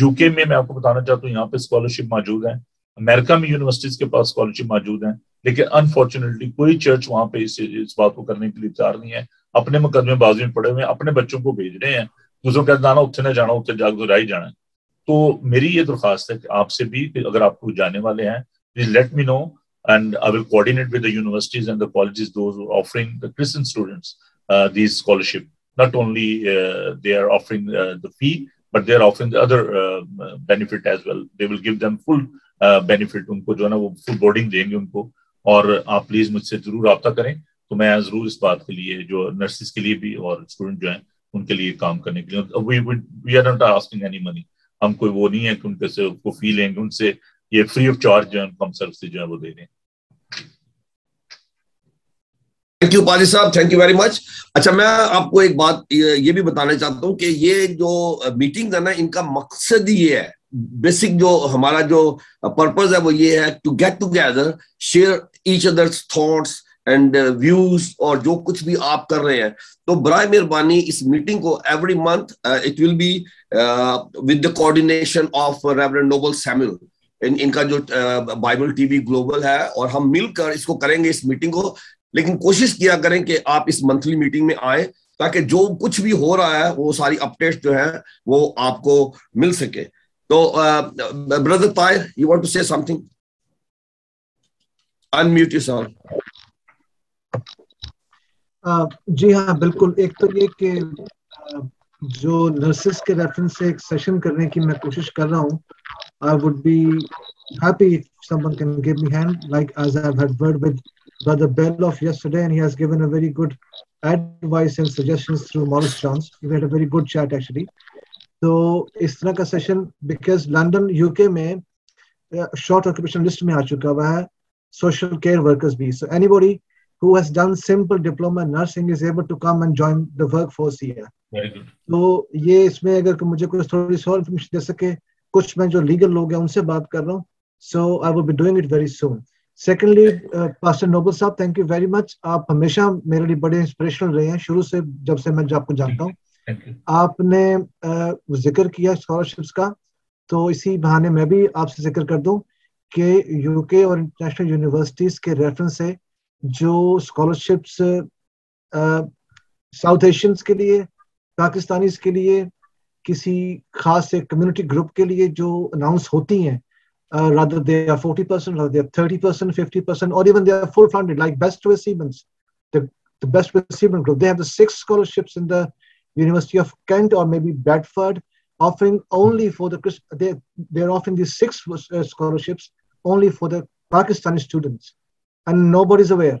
یو کے میں میں آپ کو بتانا چاہتا ہوں، یہاں پہ اسکالرشپ موجود ہیں۔ امریکہ میں یونیورسٹیز کے پاس اسکالرشپ موجود ہیں، لیکن انفارچونیٹلی کوئی چرچ وہاں پہ اس اس بات کو کرنے کے لیے تیار نہیں ہے۔ اپنے مقدمے بازی میں پڑے ہوئے ہیں، اپنے بچوں کو بھیج رہے ہیں۔ دوسروں کا جانا اتنے نہ جانا، اتنے جاگ درائی جانا ہے۔ تو میری یہ درخواست ہے کہ آپ سے بھی اگر آپ کو جانے والے ہیں please let me know and I will coordinate with the universities and the colleges those offering the Christian students these scholarship not only they are offering the fee but they are offering other benefit as well they will give them full benefit ان کو جو ہے نا وہ فل boarding دیں گے ان کو اور آپ پلیز مجھ سے ضرور رابطہ کریں تو میں ضرور اس بات کے لیے جو نرسز کے لیے بھی اور اسٹوڈنٹ جو ہیں ان کے لیے کام کرنے کے لیے we are not asking any money ہم کوئی وہ نہیں ہے کہ ان کے فی لیں گے ان سے یہ فری آف چارج جو ہے ہم سروسز جو ہے وہ دے دیں تھینک یو پاجی صاحب تھینک یو ویری مچ اچھا میں آپ کو ایک بات یہ بھی بتانا چاہتا ہوں کہ یہ جو میٹنگ ہے نا ان کا مقصد یہ ہے بیسک جو ہمارا جو پرپز ہے وہ یہ ہے to get together share each other thoughts and views اور جو کچھ بھی آپ کر رہے ہیں تو برائے مہربانی اس میٹنگ کو every month it will be with the coordination of reverend Noble Samuel ان کا جو بائبل ٹی وی گلوبل ہے اور ہم مل کر اس کو کریں گے اس میٹنگ کو لیکن کوشش کیا کریں کہ آپ اس منتھلی میٹنگ میں آئیں تاکہ جو کچھ بھی ہو رہا ہے، وہ ساری اپڈیٹ جو ہیں، وہ آپ کو مل سکے۔ تو brother Tahir you want to say something unmute you sir جی ہاں بالکل۔ ایک تو یہ کہ جو نرسز کے ریفرنس سے ایک سیشن کرنے کی میں کوشش کر رہا ہوں I would be happy someone can give me hand like as I had word with Brother Bell of yesterday, and he has given a very good advice and suggestions through Morris Johns. We had a very good chat actually. So, اس طرح کا session because London you کے میں short occupation list میں آ چکا ہوا ہے social care workers who has done simple diploma in nursing is able to come and join the workforce here. تو یہ اس میں اگر مجھے کچھ تھوڑی سی اور انفارمیشن دے سکے کچھ میں جو لیگل لوگ ہیں ان سے بات کر رہا ہوں so I will be doing it very soon secondly pastor Noble صاحب تھینک یو ویری مچ آپ ہمیشہ میرے لیے بڑے انسپریشنل رہے ہیں شروع سے جب سے میں آپ کو جانتا ہوں آپ نے ذکر کیا اسکالرشپس کا تو اسی بہانے میں بھی آپ سے ذکر کر دوں کہ یو کے اور انٹرنیشنل یونیورسٹیز کے ریفرنس سے جو اسکالرشپس ساؤتھ ایشینس کے لیے پاکستانیز کے لیے کسی خاص ایک کمیونٹی گروپ کے لیے جو اناؤنس ہوتی ہیں uh, rather they are 40%, rather they are 30%, 50%, or even they are full funded, like Best with the, the Best with group. They have the six scholarships in the University of Kent or maybe Bedford, offering only hmm. for the, they, they're offering these six uh, scholarships only for the Pakistani students. And nobody's aware.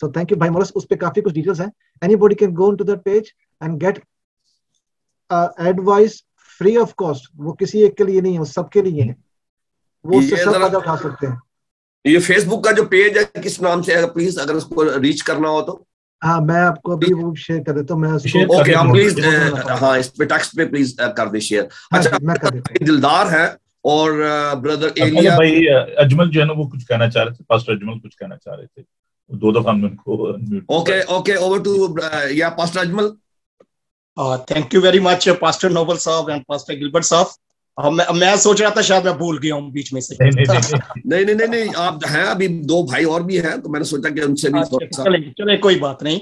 So thank you بھائی مورس اس پہ کافی کچھ details ہیں anybody can go to that page and get advice free of cost وہ کسی ایک کے لیے نہیں ہے وہ سب کے لیے ہے وہ اس سے سب فائدہ اٹھا سکتے ہیں یہ فیس بک کا جو پیج ہے کس نام سے ہے؟ پلیز اگر اس کو ریچ کرنا ہو تو۔ ہاں میں آپ کو ابھی وہ شیئر کر دیتا ہوں میں اوکے note پلیز۔ ہاں اس پہ ٹیکسٹ پہ پلیز کر دیں شیئر ہاں اچھا میں کر دیتا ہوں۔ دلدار ہے اور بردر پہلے ایریا بھائی اجمل جو ہے نا وہ کچھ کہنا چاہ رہے تھے پاسٹر اجمل کچھ کہنا چاہ رہے تھے۔ دو دفعہ نے ان کو اوکے اوکے اوور ٹو یا pastor Ajmal thank you very much pastor Noble صاحب اینڈ پاسٹر گلبرٹ صاحب میں میں سوچ رہا تھا شاید میں بھول گیا ہوں بیچ میں سے نہیں نہیں نہیں آپ ہیں ابھی دو بھائی اور بھی ہیں تو میں نے سوچا کہ ان سے بھی چلیں کوئی بات نہیں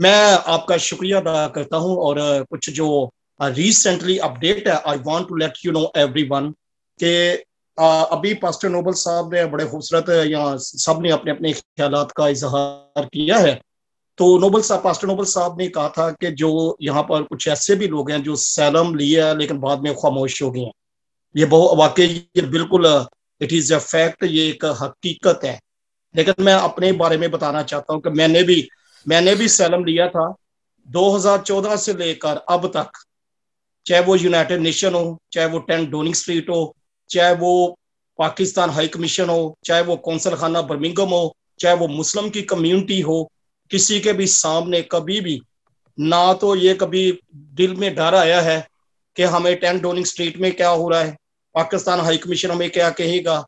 میں آپ کا شکریہ ادا کرتا ہوں اور کچھ جو ریسنٹلی اپڈیٹ ہے I want to let you know everyone کہ ابھی پاسٹر نوبل صاحب نے بڑے خوبصورت، یا سب نے اپنے اپنے خیالات کا اظہار کیا ہے۔ تو نوبل صاحب، پاسٹر نوبل صاحب نے کہا تھا کہ جو یہاں پر کچھ ایسے بھی لوگ ہیں جو سیلم لیے ہیں لیکن بعد میں خاموش ہو گئے ہیں۔ یہ بہت واقعی یہ بالکل اٹ از اے فیکٹ یہ ایک حقیقت ہے۔ لیکن میں اپنے بارے میں بتانا چاہتا ہوں کہ میں نے بھی، میں نے بھی سیلم لیا تھا دو ہزار چودہ سے لے کر اب تک۔ چاہے وہ یونائٹڈ نیشن ہو، چاہے وہ ٹین ڈوننگ اسٹریٹ ہو چاہے وہ پاکستان ہائی کمیشن ہو، چاہے وہ کونسل خانہ برمنگم ہو، چاہے وہ مسلم کی کمیونٹی ہو، کسی کے بھی سامنے کبھی بھی نہ تو یہ کبھی دل میں ڈر آیا ہے کہ ہمیں ٹین ڈوننگ اسٹریٹ میں کیا ہو رہا ہے، پاکستان ہائی کمیشن ہمیں کیا کہے گا؟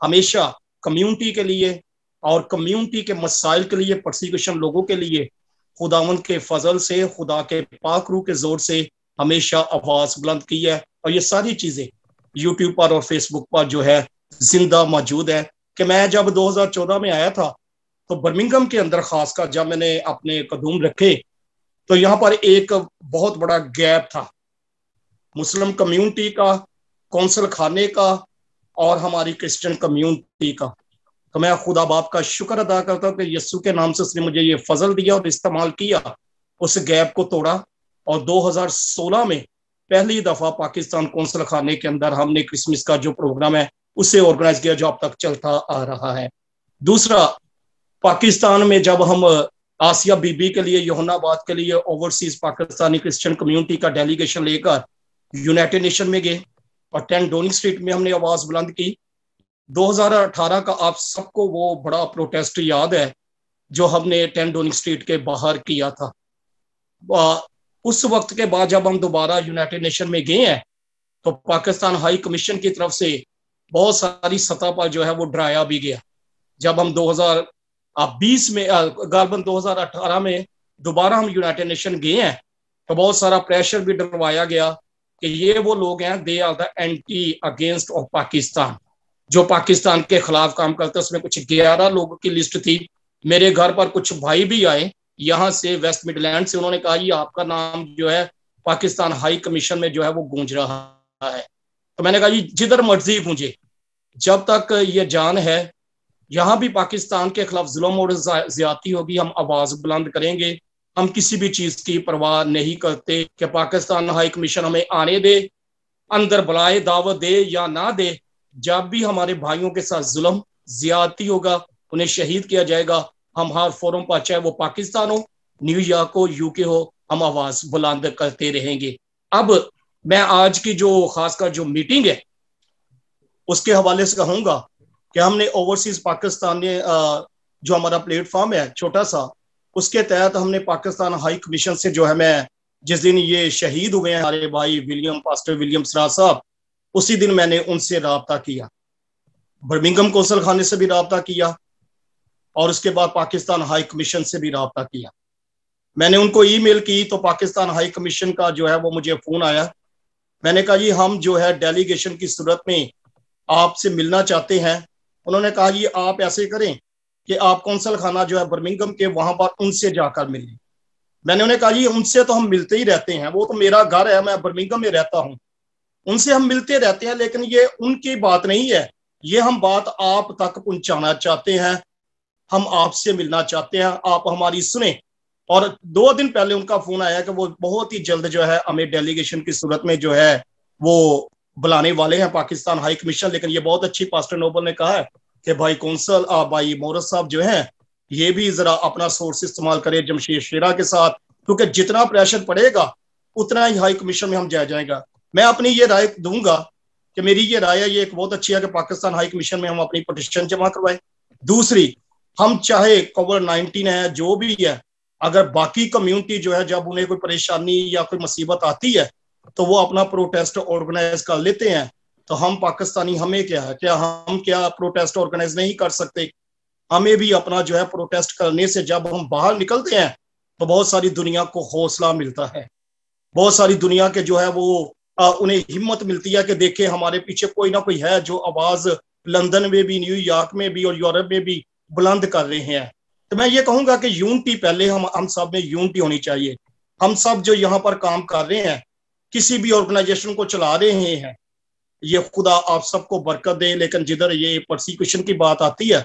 ہمیشہ کمیونٹی کے لیے اور کمیونٹی کے مسائل کے لیے، پرسیکیوشن لوگوں کے لیے خداوند کے فضل سے، خدا کے پاک روح کے زور سے ہمیشہ آواز بلند کی ہے اور یہ ساری چیزیں یوٹیوب پر اور فیس بک پر جو ہے زندہ موجود ہے کہ میں جب دو ہزار چودہ میں آیا تھا تو برمنگم کے اندر خاص کر جب میں نے اپنے قدوم رکھے تو یہاں پر ایک بہت بڑا گیپ تھا۔ مسلم کمیونٹی کا کونسل خانے کا اور ہماری کرسچن کمیونٹی کا۔ تو میں خدا باپ کا شکر ادا کرتا ہوں کہ یسو کے نام سے اس نے مجھے یہ فضل دیا اور استعمال کیا، اس گیپ کو توڑا۔ اور دو ہزار سولہ میں پہلی دفعہ پاکستان کونسل خانے کے اندر ہم نے کرسمس کا جو پروگرام ہے، اسے آرگنائز کیا جو اب تک چلتا آ رہا ہے۔ دوسرا، پاکستان میں جب ہم آسیہ بی بی کے لیے، یوہنا آباد کے لیے اوورسیز پاکستانی کرسچن کمیونٹی کا ڈیلیگیشن لے کر یونائٹڈ نیشن میں گئے اور ٹین ڈوننگ اسٹریٹ میں ہم نے آواز بلند کی۔ دو ہزار اٹھارہ کا آپ سب کو وہ بڑا پروٹیسٹ یاد ہے جو ہم نے ٹین ڈوننگ اسٹریٹ کے باہر کیا تھا۔ اس وقت کے بعد جب ہم دوبارہ یونائٹڈ نیشن میں گئے ہیں، تو پاکستان ہائی کمیشن کی طرف سے بہت ساری سطح پر جو ہے وہ ڈرایا بھی گیا۔ جب ہم دو ہزار بیس میں غالباً دو ہزار اٹھارہ میں دوبارہ ہم یونائٹڈ نیشن گئے ہیں، تو بہت سارا پریشر بھی ڈروایا گیا کہ یہ وہ لوگ ہیں they are the anti against of Pakistan. جو پاکستان کے خلاف کام کرتے، اس میں کچھ گیارہ لوگوں کی لسٹ تھی۔ میرے گھر پر کچھ بھائی بھی آئے یہاں سے ویسٹ مڈ لینڈ سے انہوں نے کہا یہ آپ کا نام جو ہے پاکستان ہائی کمیشن میں جو ہے وہ گونج رہا ہے۔ تو میں نے کہا یہ جدھر مرضی گونجے۔ جب تک یہ جان ہے، یہاں بھی پاکستان کے خلاف ظلم اور زیادتی ہوگی، ہم آواز بلند کریں گے۔ ہم کسی بھی چیز کی پرواہ نہیں کرتے کہ پاکستان ہائی کمیشن ہمیں آنے دے، اندر بلائے دعوت دے یا نہ دے۔ جب بھی ہمارے بھائیوں کے ساتھ ظلم، زیادتی ہوگا، انہیں شہید کیا جائے گا۔ ہم ہر فورم پر چاہے وہ پاکستان ہو، نیو یارک ہو یو کے ہو، ہم آواز بلند کرتے رہیں گے۔ اب میں آج کی جو خاص کر جو میٹنگ ہے، اس کے حوالے سے کہوں گا کہ ہم نے اوورسیز پاکستان نے جو ہمارا پلیٹ فارم ہے، چھوٹا سا، اس کے تحت ہم نے پاکستان ہائی کمیشن سے جو ہے میں جس دن یہ شہید ہوئے ہیں، ہمارے بھائی ولیم، پاسٹر ولیم سرا صاحب، اسی دن میں نے ان سے رابطہ کیا۔ برمنگم کونسل خانے سے بھی رابطہ کیا۔ اور اس کے بعد پاکستان ہائی کمیشن سے بھی رابطہ کیا۔ میں نے ان کو ای میل کی تو پاکستان ہائی کمیشن کا جو ہے وہ مجھے فون آیا۔ میں نے کہا جی ہم جو ہے ڈیلیگیشن کی صورت میں آپ سے ملنا چاہتے ہیں۔ انہوں نے کہا جی آپ ایسے کریں کہ آپ کونسل خانہ جو ہے برمنگم کے وہاں پر ان سے جا کر ملیں۔ میں نے انہیں کہا جی ان سے تو ہم ملتے ہی رہتے ہیں۔ وہ تو میرا گھر ہے، میں برمنگم میں رہتا ہوں۔ ان سے ہم ملتے رہتے ہیں، لیکن یہ ان کی بات نہیں ہے۔ یہ ہم بات آپ تک پہنچانا چاہتے ہیں۔ ہم آپ سے ملنا چاہتے ہیں، آپ ہماری سنیں۔ اور دو دن پہلے ان کا فون آیا کہ وہ بہت ہی جلد جو ہے ہمیں ڈیلیگیشن کی صورت میں جو ہے وہ بلانے والے ہیں پاکستان ہائی کمیشن لیکن یہ بہت اچھی پاسٹر نوبل نے کہا ہے کہ بھائی کونسل بھائی مورس صاحب جو ہیں، یہ بھی ذرا اپنا سورس استعمال کرے جمشید شیرا کے ساتھ، کیونکہ جتنا پریشر پڑے گا، اتنا ہی ہائی کمیشن میں ہم جائے جائیں گا۔ میں اپنی یہ رائے دوں گا کہ میری یہ رائے ہے یہ ایک بہت اچھی ہے کہ پاکستان ہائی کمیشن میں ہم اپنی پٹیشن جمع کروائیں۔ دوسری ہم چاہے کووڈ نائنٹین ہے جو بھی ہے اگر باقی کمیونٹی جو ہے جب انہیں کوئی پریشانی یا کوئی مصیبت آتی ہے تو وہ اپنا پروٹیسٹ آرگنائز کر لیتے ہیں۔ تو ہم پاکستانی ہمیں کیا ہے؟ کیا ہم کیا پروٹیسٹ آرگنائز نہیں کر سکتے؟ ہمیں بھی اپنا جو ہے پروٹیسٹ کرنے سے جب ہم باہر نکلتے ہیں تو بہت ساری دنیا کو حوصلہ ملتا ہے۔ بہت ساری دنیا کے جو ہے وہ آ, انہیں ہمت ملتی ہے کہ دیکھیں ہمارے پیچھے کوئی نہ کوئی ہے جو آواز لندن میں بھی نیو یارک میں بھی اور یورپ میں بھی بلند کر رہے ہیں۔ تو میں یہ کہوں گا کہ یونٹی پہلے ہم ہم سب میں یونٹی ہونی چاہیے۔ ہم سب جو یہاں پر کام کر رہے ہیں کسی بھی آرگنائزیشن کو چلا رہے ہیں یہ خدا آپ سب کو برکت دے۔ لیکن جدھر یہ پرسیکوشن کی بات آتی ہے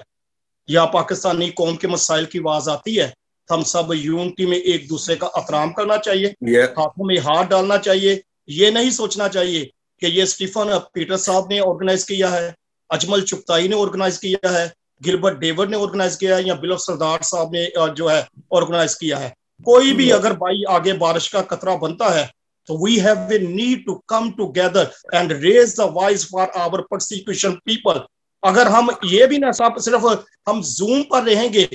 یا پاکستانی قوم کے مسائل کی آواز آتی ہے ہم سب یونٹی میں ایک دوسرے کا احترام کرنا چاہیے۔ ہاتھوں میں ہاتھ ڈالنا چاہیے۔ یہ نہیں سوچنا چاہیے کہ یہ اسٹیفن پیٹر صاحب نے آرگنائز کیا ہے اجمل چپتائی نے آرگنائز کیا ہے۔ گلبرٹ ڈیور نے آرگنائز کیا ہے یا بل آف سردار صاحب نے جو ہے آرگنائز کیا ہے. کوئی بھی اگر بھائی آگے بارش کا قطرہ بنتا ہے تو we have a need to come together and raise the voice for our persecution people اگر ہم یہ بھی نہ صاحب صرف ہم زوم پر رہیں گے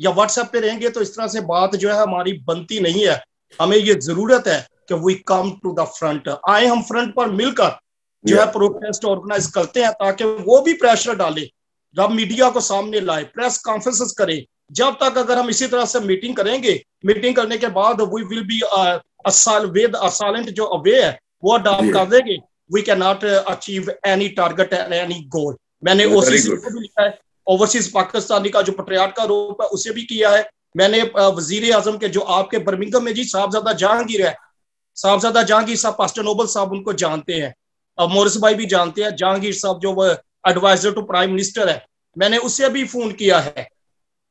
یا واٹس ایپ پہ رہیں گے تو اس طرح سے بات جو ہے ہماری بنتی نہیں ہے. ہمیں یہ ضرورت ہے کہ وی کم ٹو دا فرنٹ آئے ہم فرنٹ پر مل کر جو ہے پروٹیسٹ آرگنائز کرتے ہیں تاکہ وہ بھی پریشر ڈالے. جب میڈیا کو سامنے لائے پریس کانفرنسز کرے۔ جب تک اگر ہم اسی طرح سے میٹنگ کریں گے میٹنگ کرنے کے بعد we will be with silent جو اوے ہے وہ اڈاپٹ جی۔ کر دیں گے۔ We can not achieve any target any goal میں نے او سی سی کو بھی لکھا ہے۔ اوورسیز پاکستانی کا جو پٹریاٹ کا روپ ہے اسے بھی کیا ہے۔ میں نے uh, وزیر اعظم کے جو آپ کے برمنگم میں جی صاحبزادہ جہانگیر ہے۔ صاحبزادہ جہانگیر صاحب پاسٹر نوبل صاحب ان کو جانتے ہیں۔ مورس بھائی بھی جانتے ہیں۔ جہانگیر صاحب جو ایڈوائزر ٹو پرائم منسٹر ہے. میں نے اسے بھی فون کیا ہے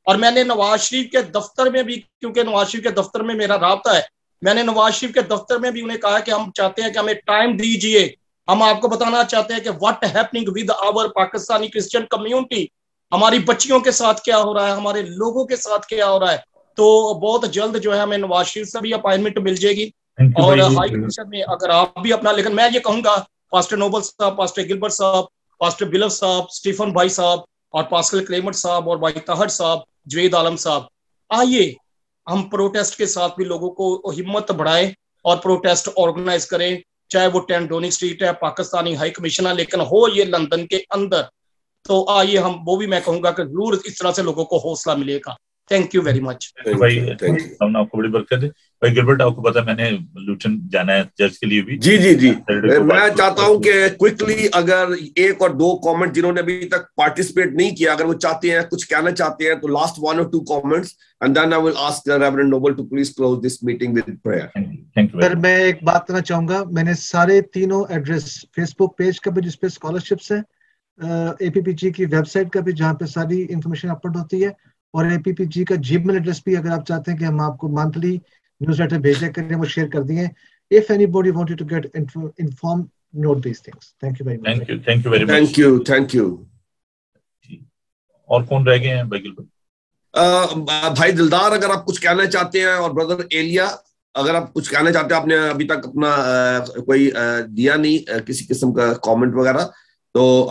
اور میں نے نواز شریف کے دفتر میں بھی کیونکہ نواز شریف کے دفتر میں میرا رابطہ ہے میں نے نواز شریف کے دفتر میں بھی انہیں کہا کہ ہم چاہتے ہیں کہ ہمیں ٹائم دیجیے۔ ہم آپ کو بتانا چاہتے ہیں کہ what happening with our Pakistani Christian community ہماری بچیوں کے ساتھ کیا ہو رہا ہے؟ ہمارے لوگوں کے ساتھ کیا ہو رہا ہے؟ تو بہت جلد جو ہے ہمیں نواز شریف سے بھی اپائنمنٹ مل جائے گی۔ اور ہائی کمیشن میں اگر آپ بھی اپنا لیکن میں یہ کہوں گا پاسٹر نوبل صاحب پاسٹر گلبر صاحب پاسٹر بلف صاحب، سٹیفن بھائی صاحب اور پاسکل کلیمٹ صاحب اور بھائی تہر صاحب، جوید عالم صاحب۔ آئیے، ہم پروٹیسٹ کے ساتھ بھی لوگوں کو ہمت بڑھائے اور پروٹیسٹ آرگنائز کریں۔ چاہے وہ ٹین ڈونک اسٹریٹ ہے، پاکستانی ہائی کمیشن ہے لیکن ہو یہ لندن کے اندر۔ تو آئیے ہم، وہ بھی میں کہوں گا کہ ضرور اس طرح سے لوگوں کو حوصلہ ملے گا۔ تھینک یو ویری مچ بھائی آپ کو بڑی برکت ہے بھائی گلبرٹ آپ کو پتا میں نے لوٹن جانا ہے جج کے لیے بھی۔ جی جی جی۔ میں چاہتا ہوں کہ کوئکلی اگر ایک اور دو کامنٹ جنہوں نے ابھی تک پارٹیسپیٹ نہیں کیا اگر وہ چاہتے ہیں کچھ کہنا چاہتے ہیں تو last one or two comments and then I will ask the reverend Noble to please close this meeting with prayer sir میں ایک بات کرنا چاہوں گا۔ میں نے سارے تینوں ایڈریس فیس بک پیج کا بھی جس پہ اسکالرشپس ہیں اے پی پی جی کی ویب سائٹ کا بھی جہاں پہ ساری انفارمیشن اپلوڈ ہوتی ہے اور اے پی پی جی کا جی میل ایڈریس بھی اگر آپ چاہتے ہیں کہ ہم آپ کو منتھلی نیوز لیٹر بھیجا کریں وہ شیئر کر دیے۔ If any anybody want to get inform note these things thank you very much thank you thank you very much thank you thank you اور کون رہ گئے ہیں بھائی گلبر بھائی دلدار اگر آپ کچھ کہنا چاہتے ہیں اور بردر ایلیا اگر آپ کچھ کہنا چاہتے ہیں آپ نے ابھی تک اپنا کوئی دیا نہیں کسی قسم کا کامنٹ وغیرہ So,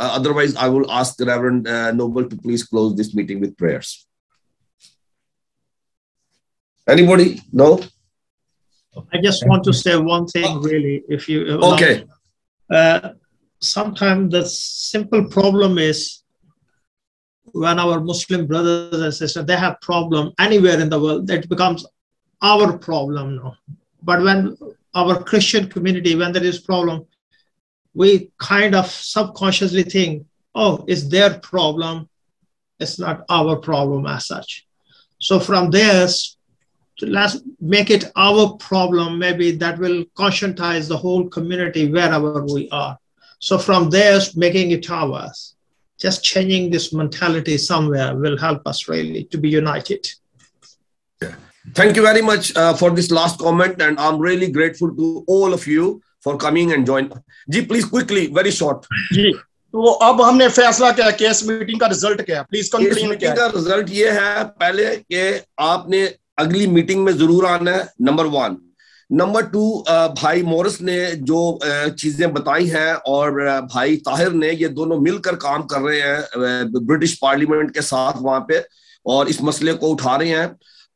otherwise I will ask reverend Noble to please close this meeting with Anybody? No. I just want to say one thing, really. If you okay, uh, sometimes the simple problem is when our Muslim brothers and sisters they have problem anywhere in the world, it becomes our problem now. But when our Christian community, when there is problem, we kind of subconsciously think, oh, it's their problem. It's not our problem as such. So from so let's make it our problem. Maybe that will conscientize the whole community wherever we are. So from there, making it ours, just changing this mentality somewhere will help us really to be united. Thank you very much uh, for this last comment, and I'm really grateful to all of you for coming and join G please quickly very short جی تو اب ہم نے فیصلہ کیا کیس meeting کا result کیا پلیز کنکلوڈ کیا کا ریزلٹ یہ ہے پہلے کہ آپ نے اگلی میٹنگ میں ضرور آنا ہے نمبر ون نمبر ٹو بھائی مورس نے جو چیزیں بتائی ہیں اور بھائی طاہر نے یہ دونوں مل کر کام کر رہے ہیں برٹش پارلیمنٹ کے ساتھ وہاں پہ اور اس مسئلے کو اٹھا رہے ہیں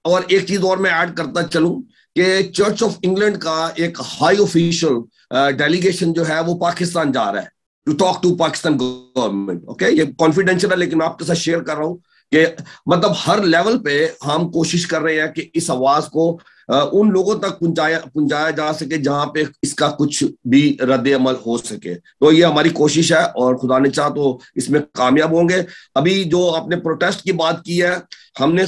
اور ایک چیز اور میں ایڈ کرتا چلوں کہ چرچ آف انگلینڈ کا ایک ہائی آفیشل ڈیلیگیشن جو ہے وہ پاکستان جا رہا ہے to talk to Pakistan government okay یہ کانفیڈینشیل ہے لیکن میں آپ کے ساتھ شیئر کر رہا ہوں کہ مطلب ہر لیول پہ ہم کوشش کر رہے ہیں کہ اس آواز کو ان لوگوں تک پہنچایا پہنچایا جا سکے جہاں پہ اس کا کچھ بھی رد عمل ہو سکے۔ تو یہ ہماری کوشش ہے اور خدا نے چاہ تو اس میں کامیاب ہوں گے۔ ابھی جو آپ نے پروٹیسٹ کی بات کی ہے ہم نے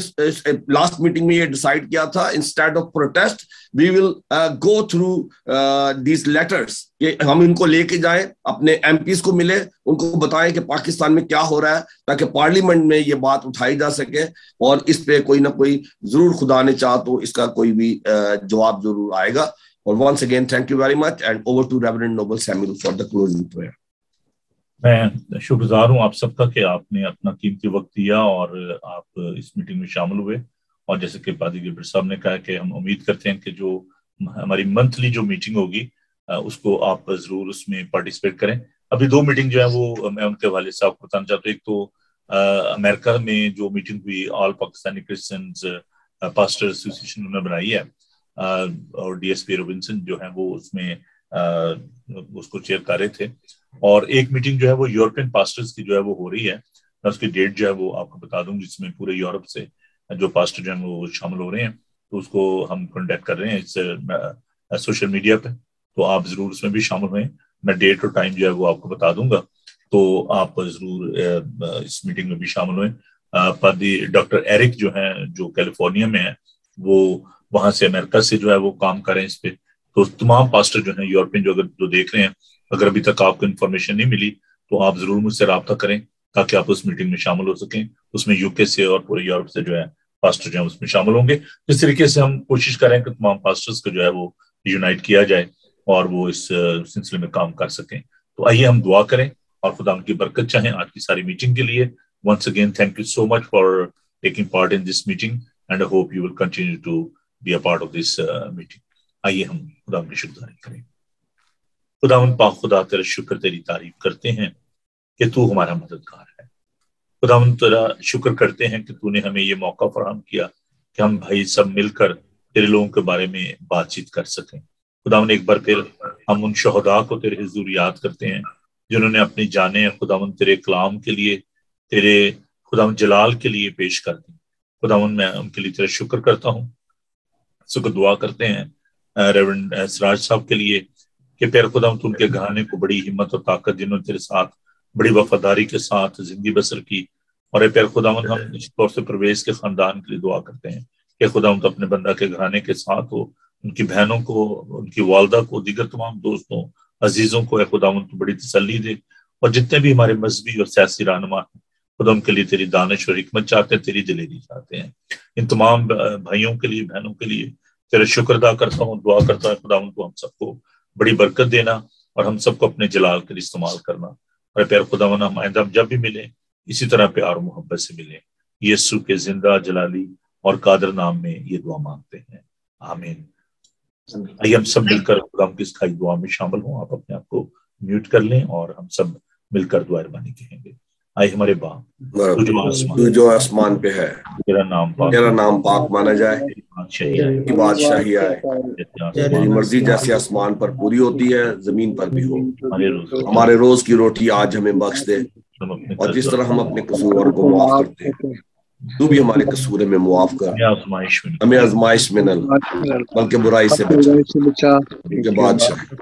لاسٹ میٹنگ میں یہ ڈیسائیڈ کیا تھا instead of protest we will go through these letters کہ ہم ان کو لے کے جائیں، اپنے ایم پیز کو ملے، ان کو بتائیں کہ پاکستان میں کیا ہو رہا ہے، تاکہ پارلیمنٹ میں یہ بات اٹھائی جا سکے اور اس پہ کوئی نہ کوئی ضرور خدا نے چاہ تو اس کا کوئی بھی uh, جواب ضرور آئے گا۔ اور once again thank you very much and over to reverend Noble Samuel for the closing prayer میں شکر گزار ہوں آپ سب کا کہ آپ نے اپنا قیمتی وقت دیا اور آپ اس میٹنگ میں شامل ہوئے۔ اور جیسے کہ بادی گربر صاحب نے کہا کہ ہم امید کرتے ہیں کہ جو ہماری منتھلی جو میٹنگ ہوگی اس کو آپ ضرور اس میں پارٹیسپیٹ کریں۔ ابھی دو میٹنگ جو ہیں وہ میں ان کے والد صاحب کو بتانا چاہتا ہوں۔ ایک تو امریکہ میں جو میٹنگ ہوئی all Pakistani Christians pastor association انہوں نے بنائی ہے۔ اور ڈی ایس پی روبنسن جو ہیں وہ اس میں اس کو چیئر کر رہے تھے۔ اور ایک میٹنگ جو ہے وہ یورپین پاسٹرز کی جو ہے وہ ہو رہی ہے۔ میں اس کی ڈیٹ جو ہے وہ آپ کو بتا دوں، جس میں پورے یورپ سے جو پاسٹر جو ہیں وہ شامل ہو رہے ہیں، تو اس کو ہم کنٹیکٹ کر رہے ہیں۔ اس سوشل میڈیا پہ۔ تو آپ ضرور اس میں بھی شامل ہوئیں میں ڈیٹ اور ٹائم جو ہے وہ آپ کو بتا دوں گا۔ تو آپ ضرور اس میٹنگ میں بھی شامل ہوئیں پادی ڈاکٹر ایرک جو ہیں، جو کیلیفورنیا میں ہیں، وہ وہاں سے امریکہ سے جو ہے وہ کام کریں اس پہ۔ تو تمام پاسٹر جو ہیں یورپین جو اگر جو دیکھ رہے ہیں اگر ابھی تک آپ کو انفارمیشن نہیں ملی تو آپ ضرور مجھ سے رابطہ کریں تاکہ آپ اس میٹنگ میں شامل ہو سکیں۔ اس میں یو کے سے اور پورے یورپ سے جو ہے پاسٹر جو ہیں اس میں شامل ہوں گے۔ اس طریقے سے ہم کوشش کریں کہ تمام پاسٹرز کو جو ہے وہ یونائٹ کیا جائے اور وہ اس سلسلے میں کام کر سکیں۔ تو آئیے ہم دعا کریں اور خدا ان کی برکت چاہیں آج کی ساری میٹنگ کے لیے۔ Once again thank you so much for taking part in this meeting and hope you will continue to be a part of this meeting آئیے ہم خدا کی شکر کریں۔ خدا ان پاک خدا تیرا شکر تیری تعریف کرتے ہیں کہ تو ہمارا مددگار ہے۔ خدا ان تیرا شکر کرتے ہیں کہ تو نے ہمیں یہ موقع فراہم کیا کہ ہم بھائی سب مل کر تیرے لوگوں کے بارے میں بات چیت کر سکیں۔ خدا ان ایک بار پھر ہم ان شہدا کو تیرے حضور یاد کرتے ہیں جنہوں نے اپنی جانیں خداون تیرے کلام کے لیے، تیرے خداون جلال کے لیے پیش کر دیں۔ خداون میں ان کے لیے تیرا شکر کرتا ہوں۔ سکر دعا کرتے ہیں، ریورنڈ، سراج صاحب کے لیے کہ پیر خدا ہم تم کے گھرانے کو بڑی ہمت اور طاقت جنہوں نے تیرے ساتھ بڑی وفاداری کے ساتھ زندگی بسر کی۔ اور اے پیر خدا ہم اس طور سے پرویز کے خاندان کے لیے دعا کرتے ہیں۔ کہ خدا ہم تو اپنے بندہ کے گھرانے کے ساتھ ہو ان کی بہنوں کو ان کی والدہ کو دیگر تمام دوستوں عزیزوں کو اے خدا ہم تو بڑی تسلی دے۔ اور جتنے بھی ہمارے مذہبی اور سیاسی رہنما ہیں خدا ان کے لیے تیری دانش اور حکمت چاہتے ہیں تیری دلیری چاہتے ہیں۔ ان تمام بھائیوں کے لیے بہنوں کے لیے تیرا شکر ادا کرتا ہوں دعا کرتا ہوں خدا ان کو ہم سب کو بڑی برکت دینا اور ہم سب کو اپنے جلال کر استعمال کرنا۔ اور پیار خدا منا آئندہ جب بھی ملیں، اسی طرح پیار و محبت سے ملیں۔ یسو کے زندہ، جلالی اور قادر نام میں یہ دعا مانگتے ہیں۔ آمین۔ آئیے ہم سب مل کر خدا ہم کس کھائی دعا میں شامل ہوں۔ آپ اپنے آپ کو میوٹ کر لیں اور ہم سب مل کر دعا ارمانی کہیں گے۔ آئے ہمارے باپ۔ تو جو آسمان۔ جو آسمان پہ ہے۔ تیرا نام پاک۔ تیرا نام پاک مانا جائے۔ کی بادشاہی آئے۔ تیری مرضی جیسے آسمان پر پوری ہوتی ہے زمین پر بھی ہو۔ ہمارے روز۔ کی روٹی آج ہمیں بخش دے۔ اور جس طرح ہم اپنے قصور کو معاف کرتے ہیں۔ تو بھی ہمارے قصورے میں معاف کر۔ ہمیں آزمائش میں۔ نہ بلکہ برائی سے بچا۔ بادشاہ۔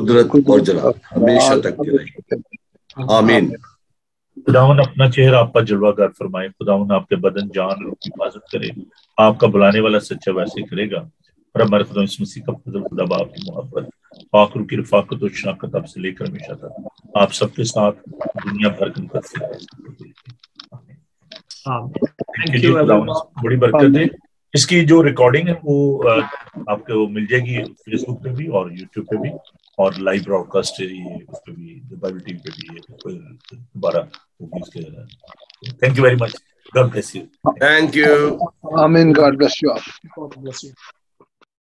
قدرت اور جلال۔ ہمیشہ تک رہی آمین۔ خداون اپنا چہرہ آپ کا جلوہ گر فرمائے خداون آپ کے بدن جان روح کی حفاظت کرے آپ کا بلانے والا سچا ویسے کرے گا۔ اور ہمارے خدا اس مسیح کا فضل خدا باپ کی محبت فاخر کی رفاقت و شناخت آپ سے لے کر ہمیشہ تھا آپ سب کے ساتھ دنیا بھر کے مقدس بڑی برکت ہے۔ اس کی جو ریکارڈنگ ہے وہ آپ کو مل جائے گی فیس بک پہ بھی اور یوٹیوب پہ بھی۔ اور لائیو براڈ کاسٹ یہ اس پہ بھی پہ بھی دوبارہ thank you very much God bless you thank you I mean God bless you آپ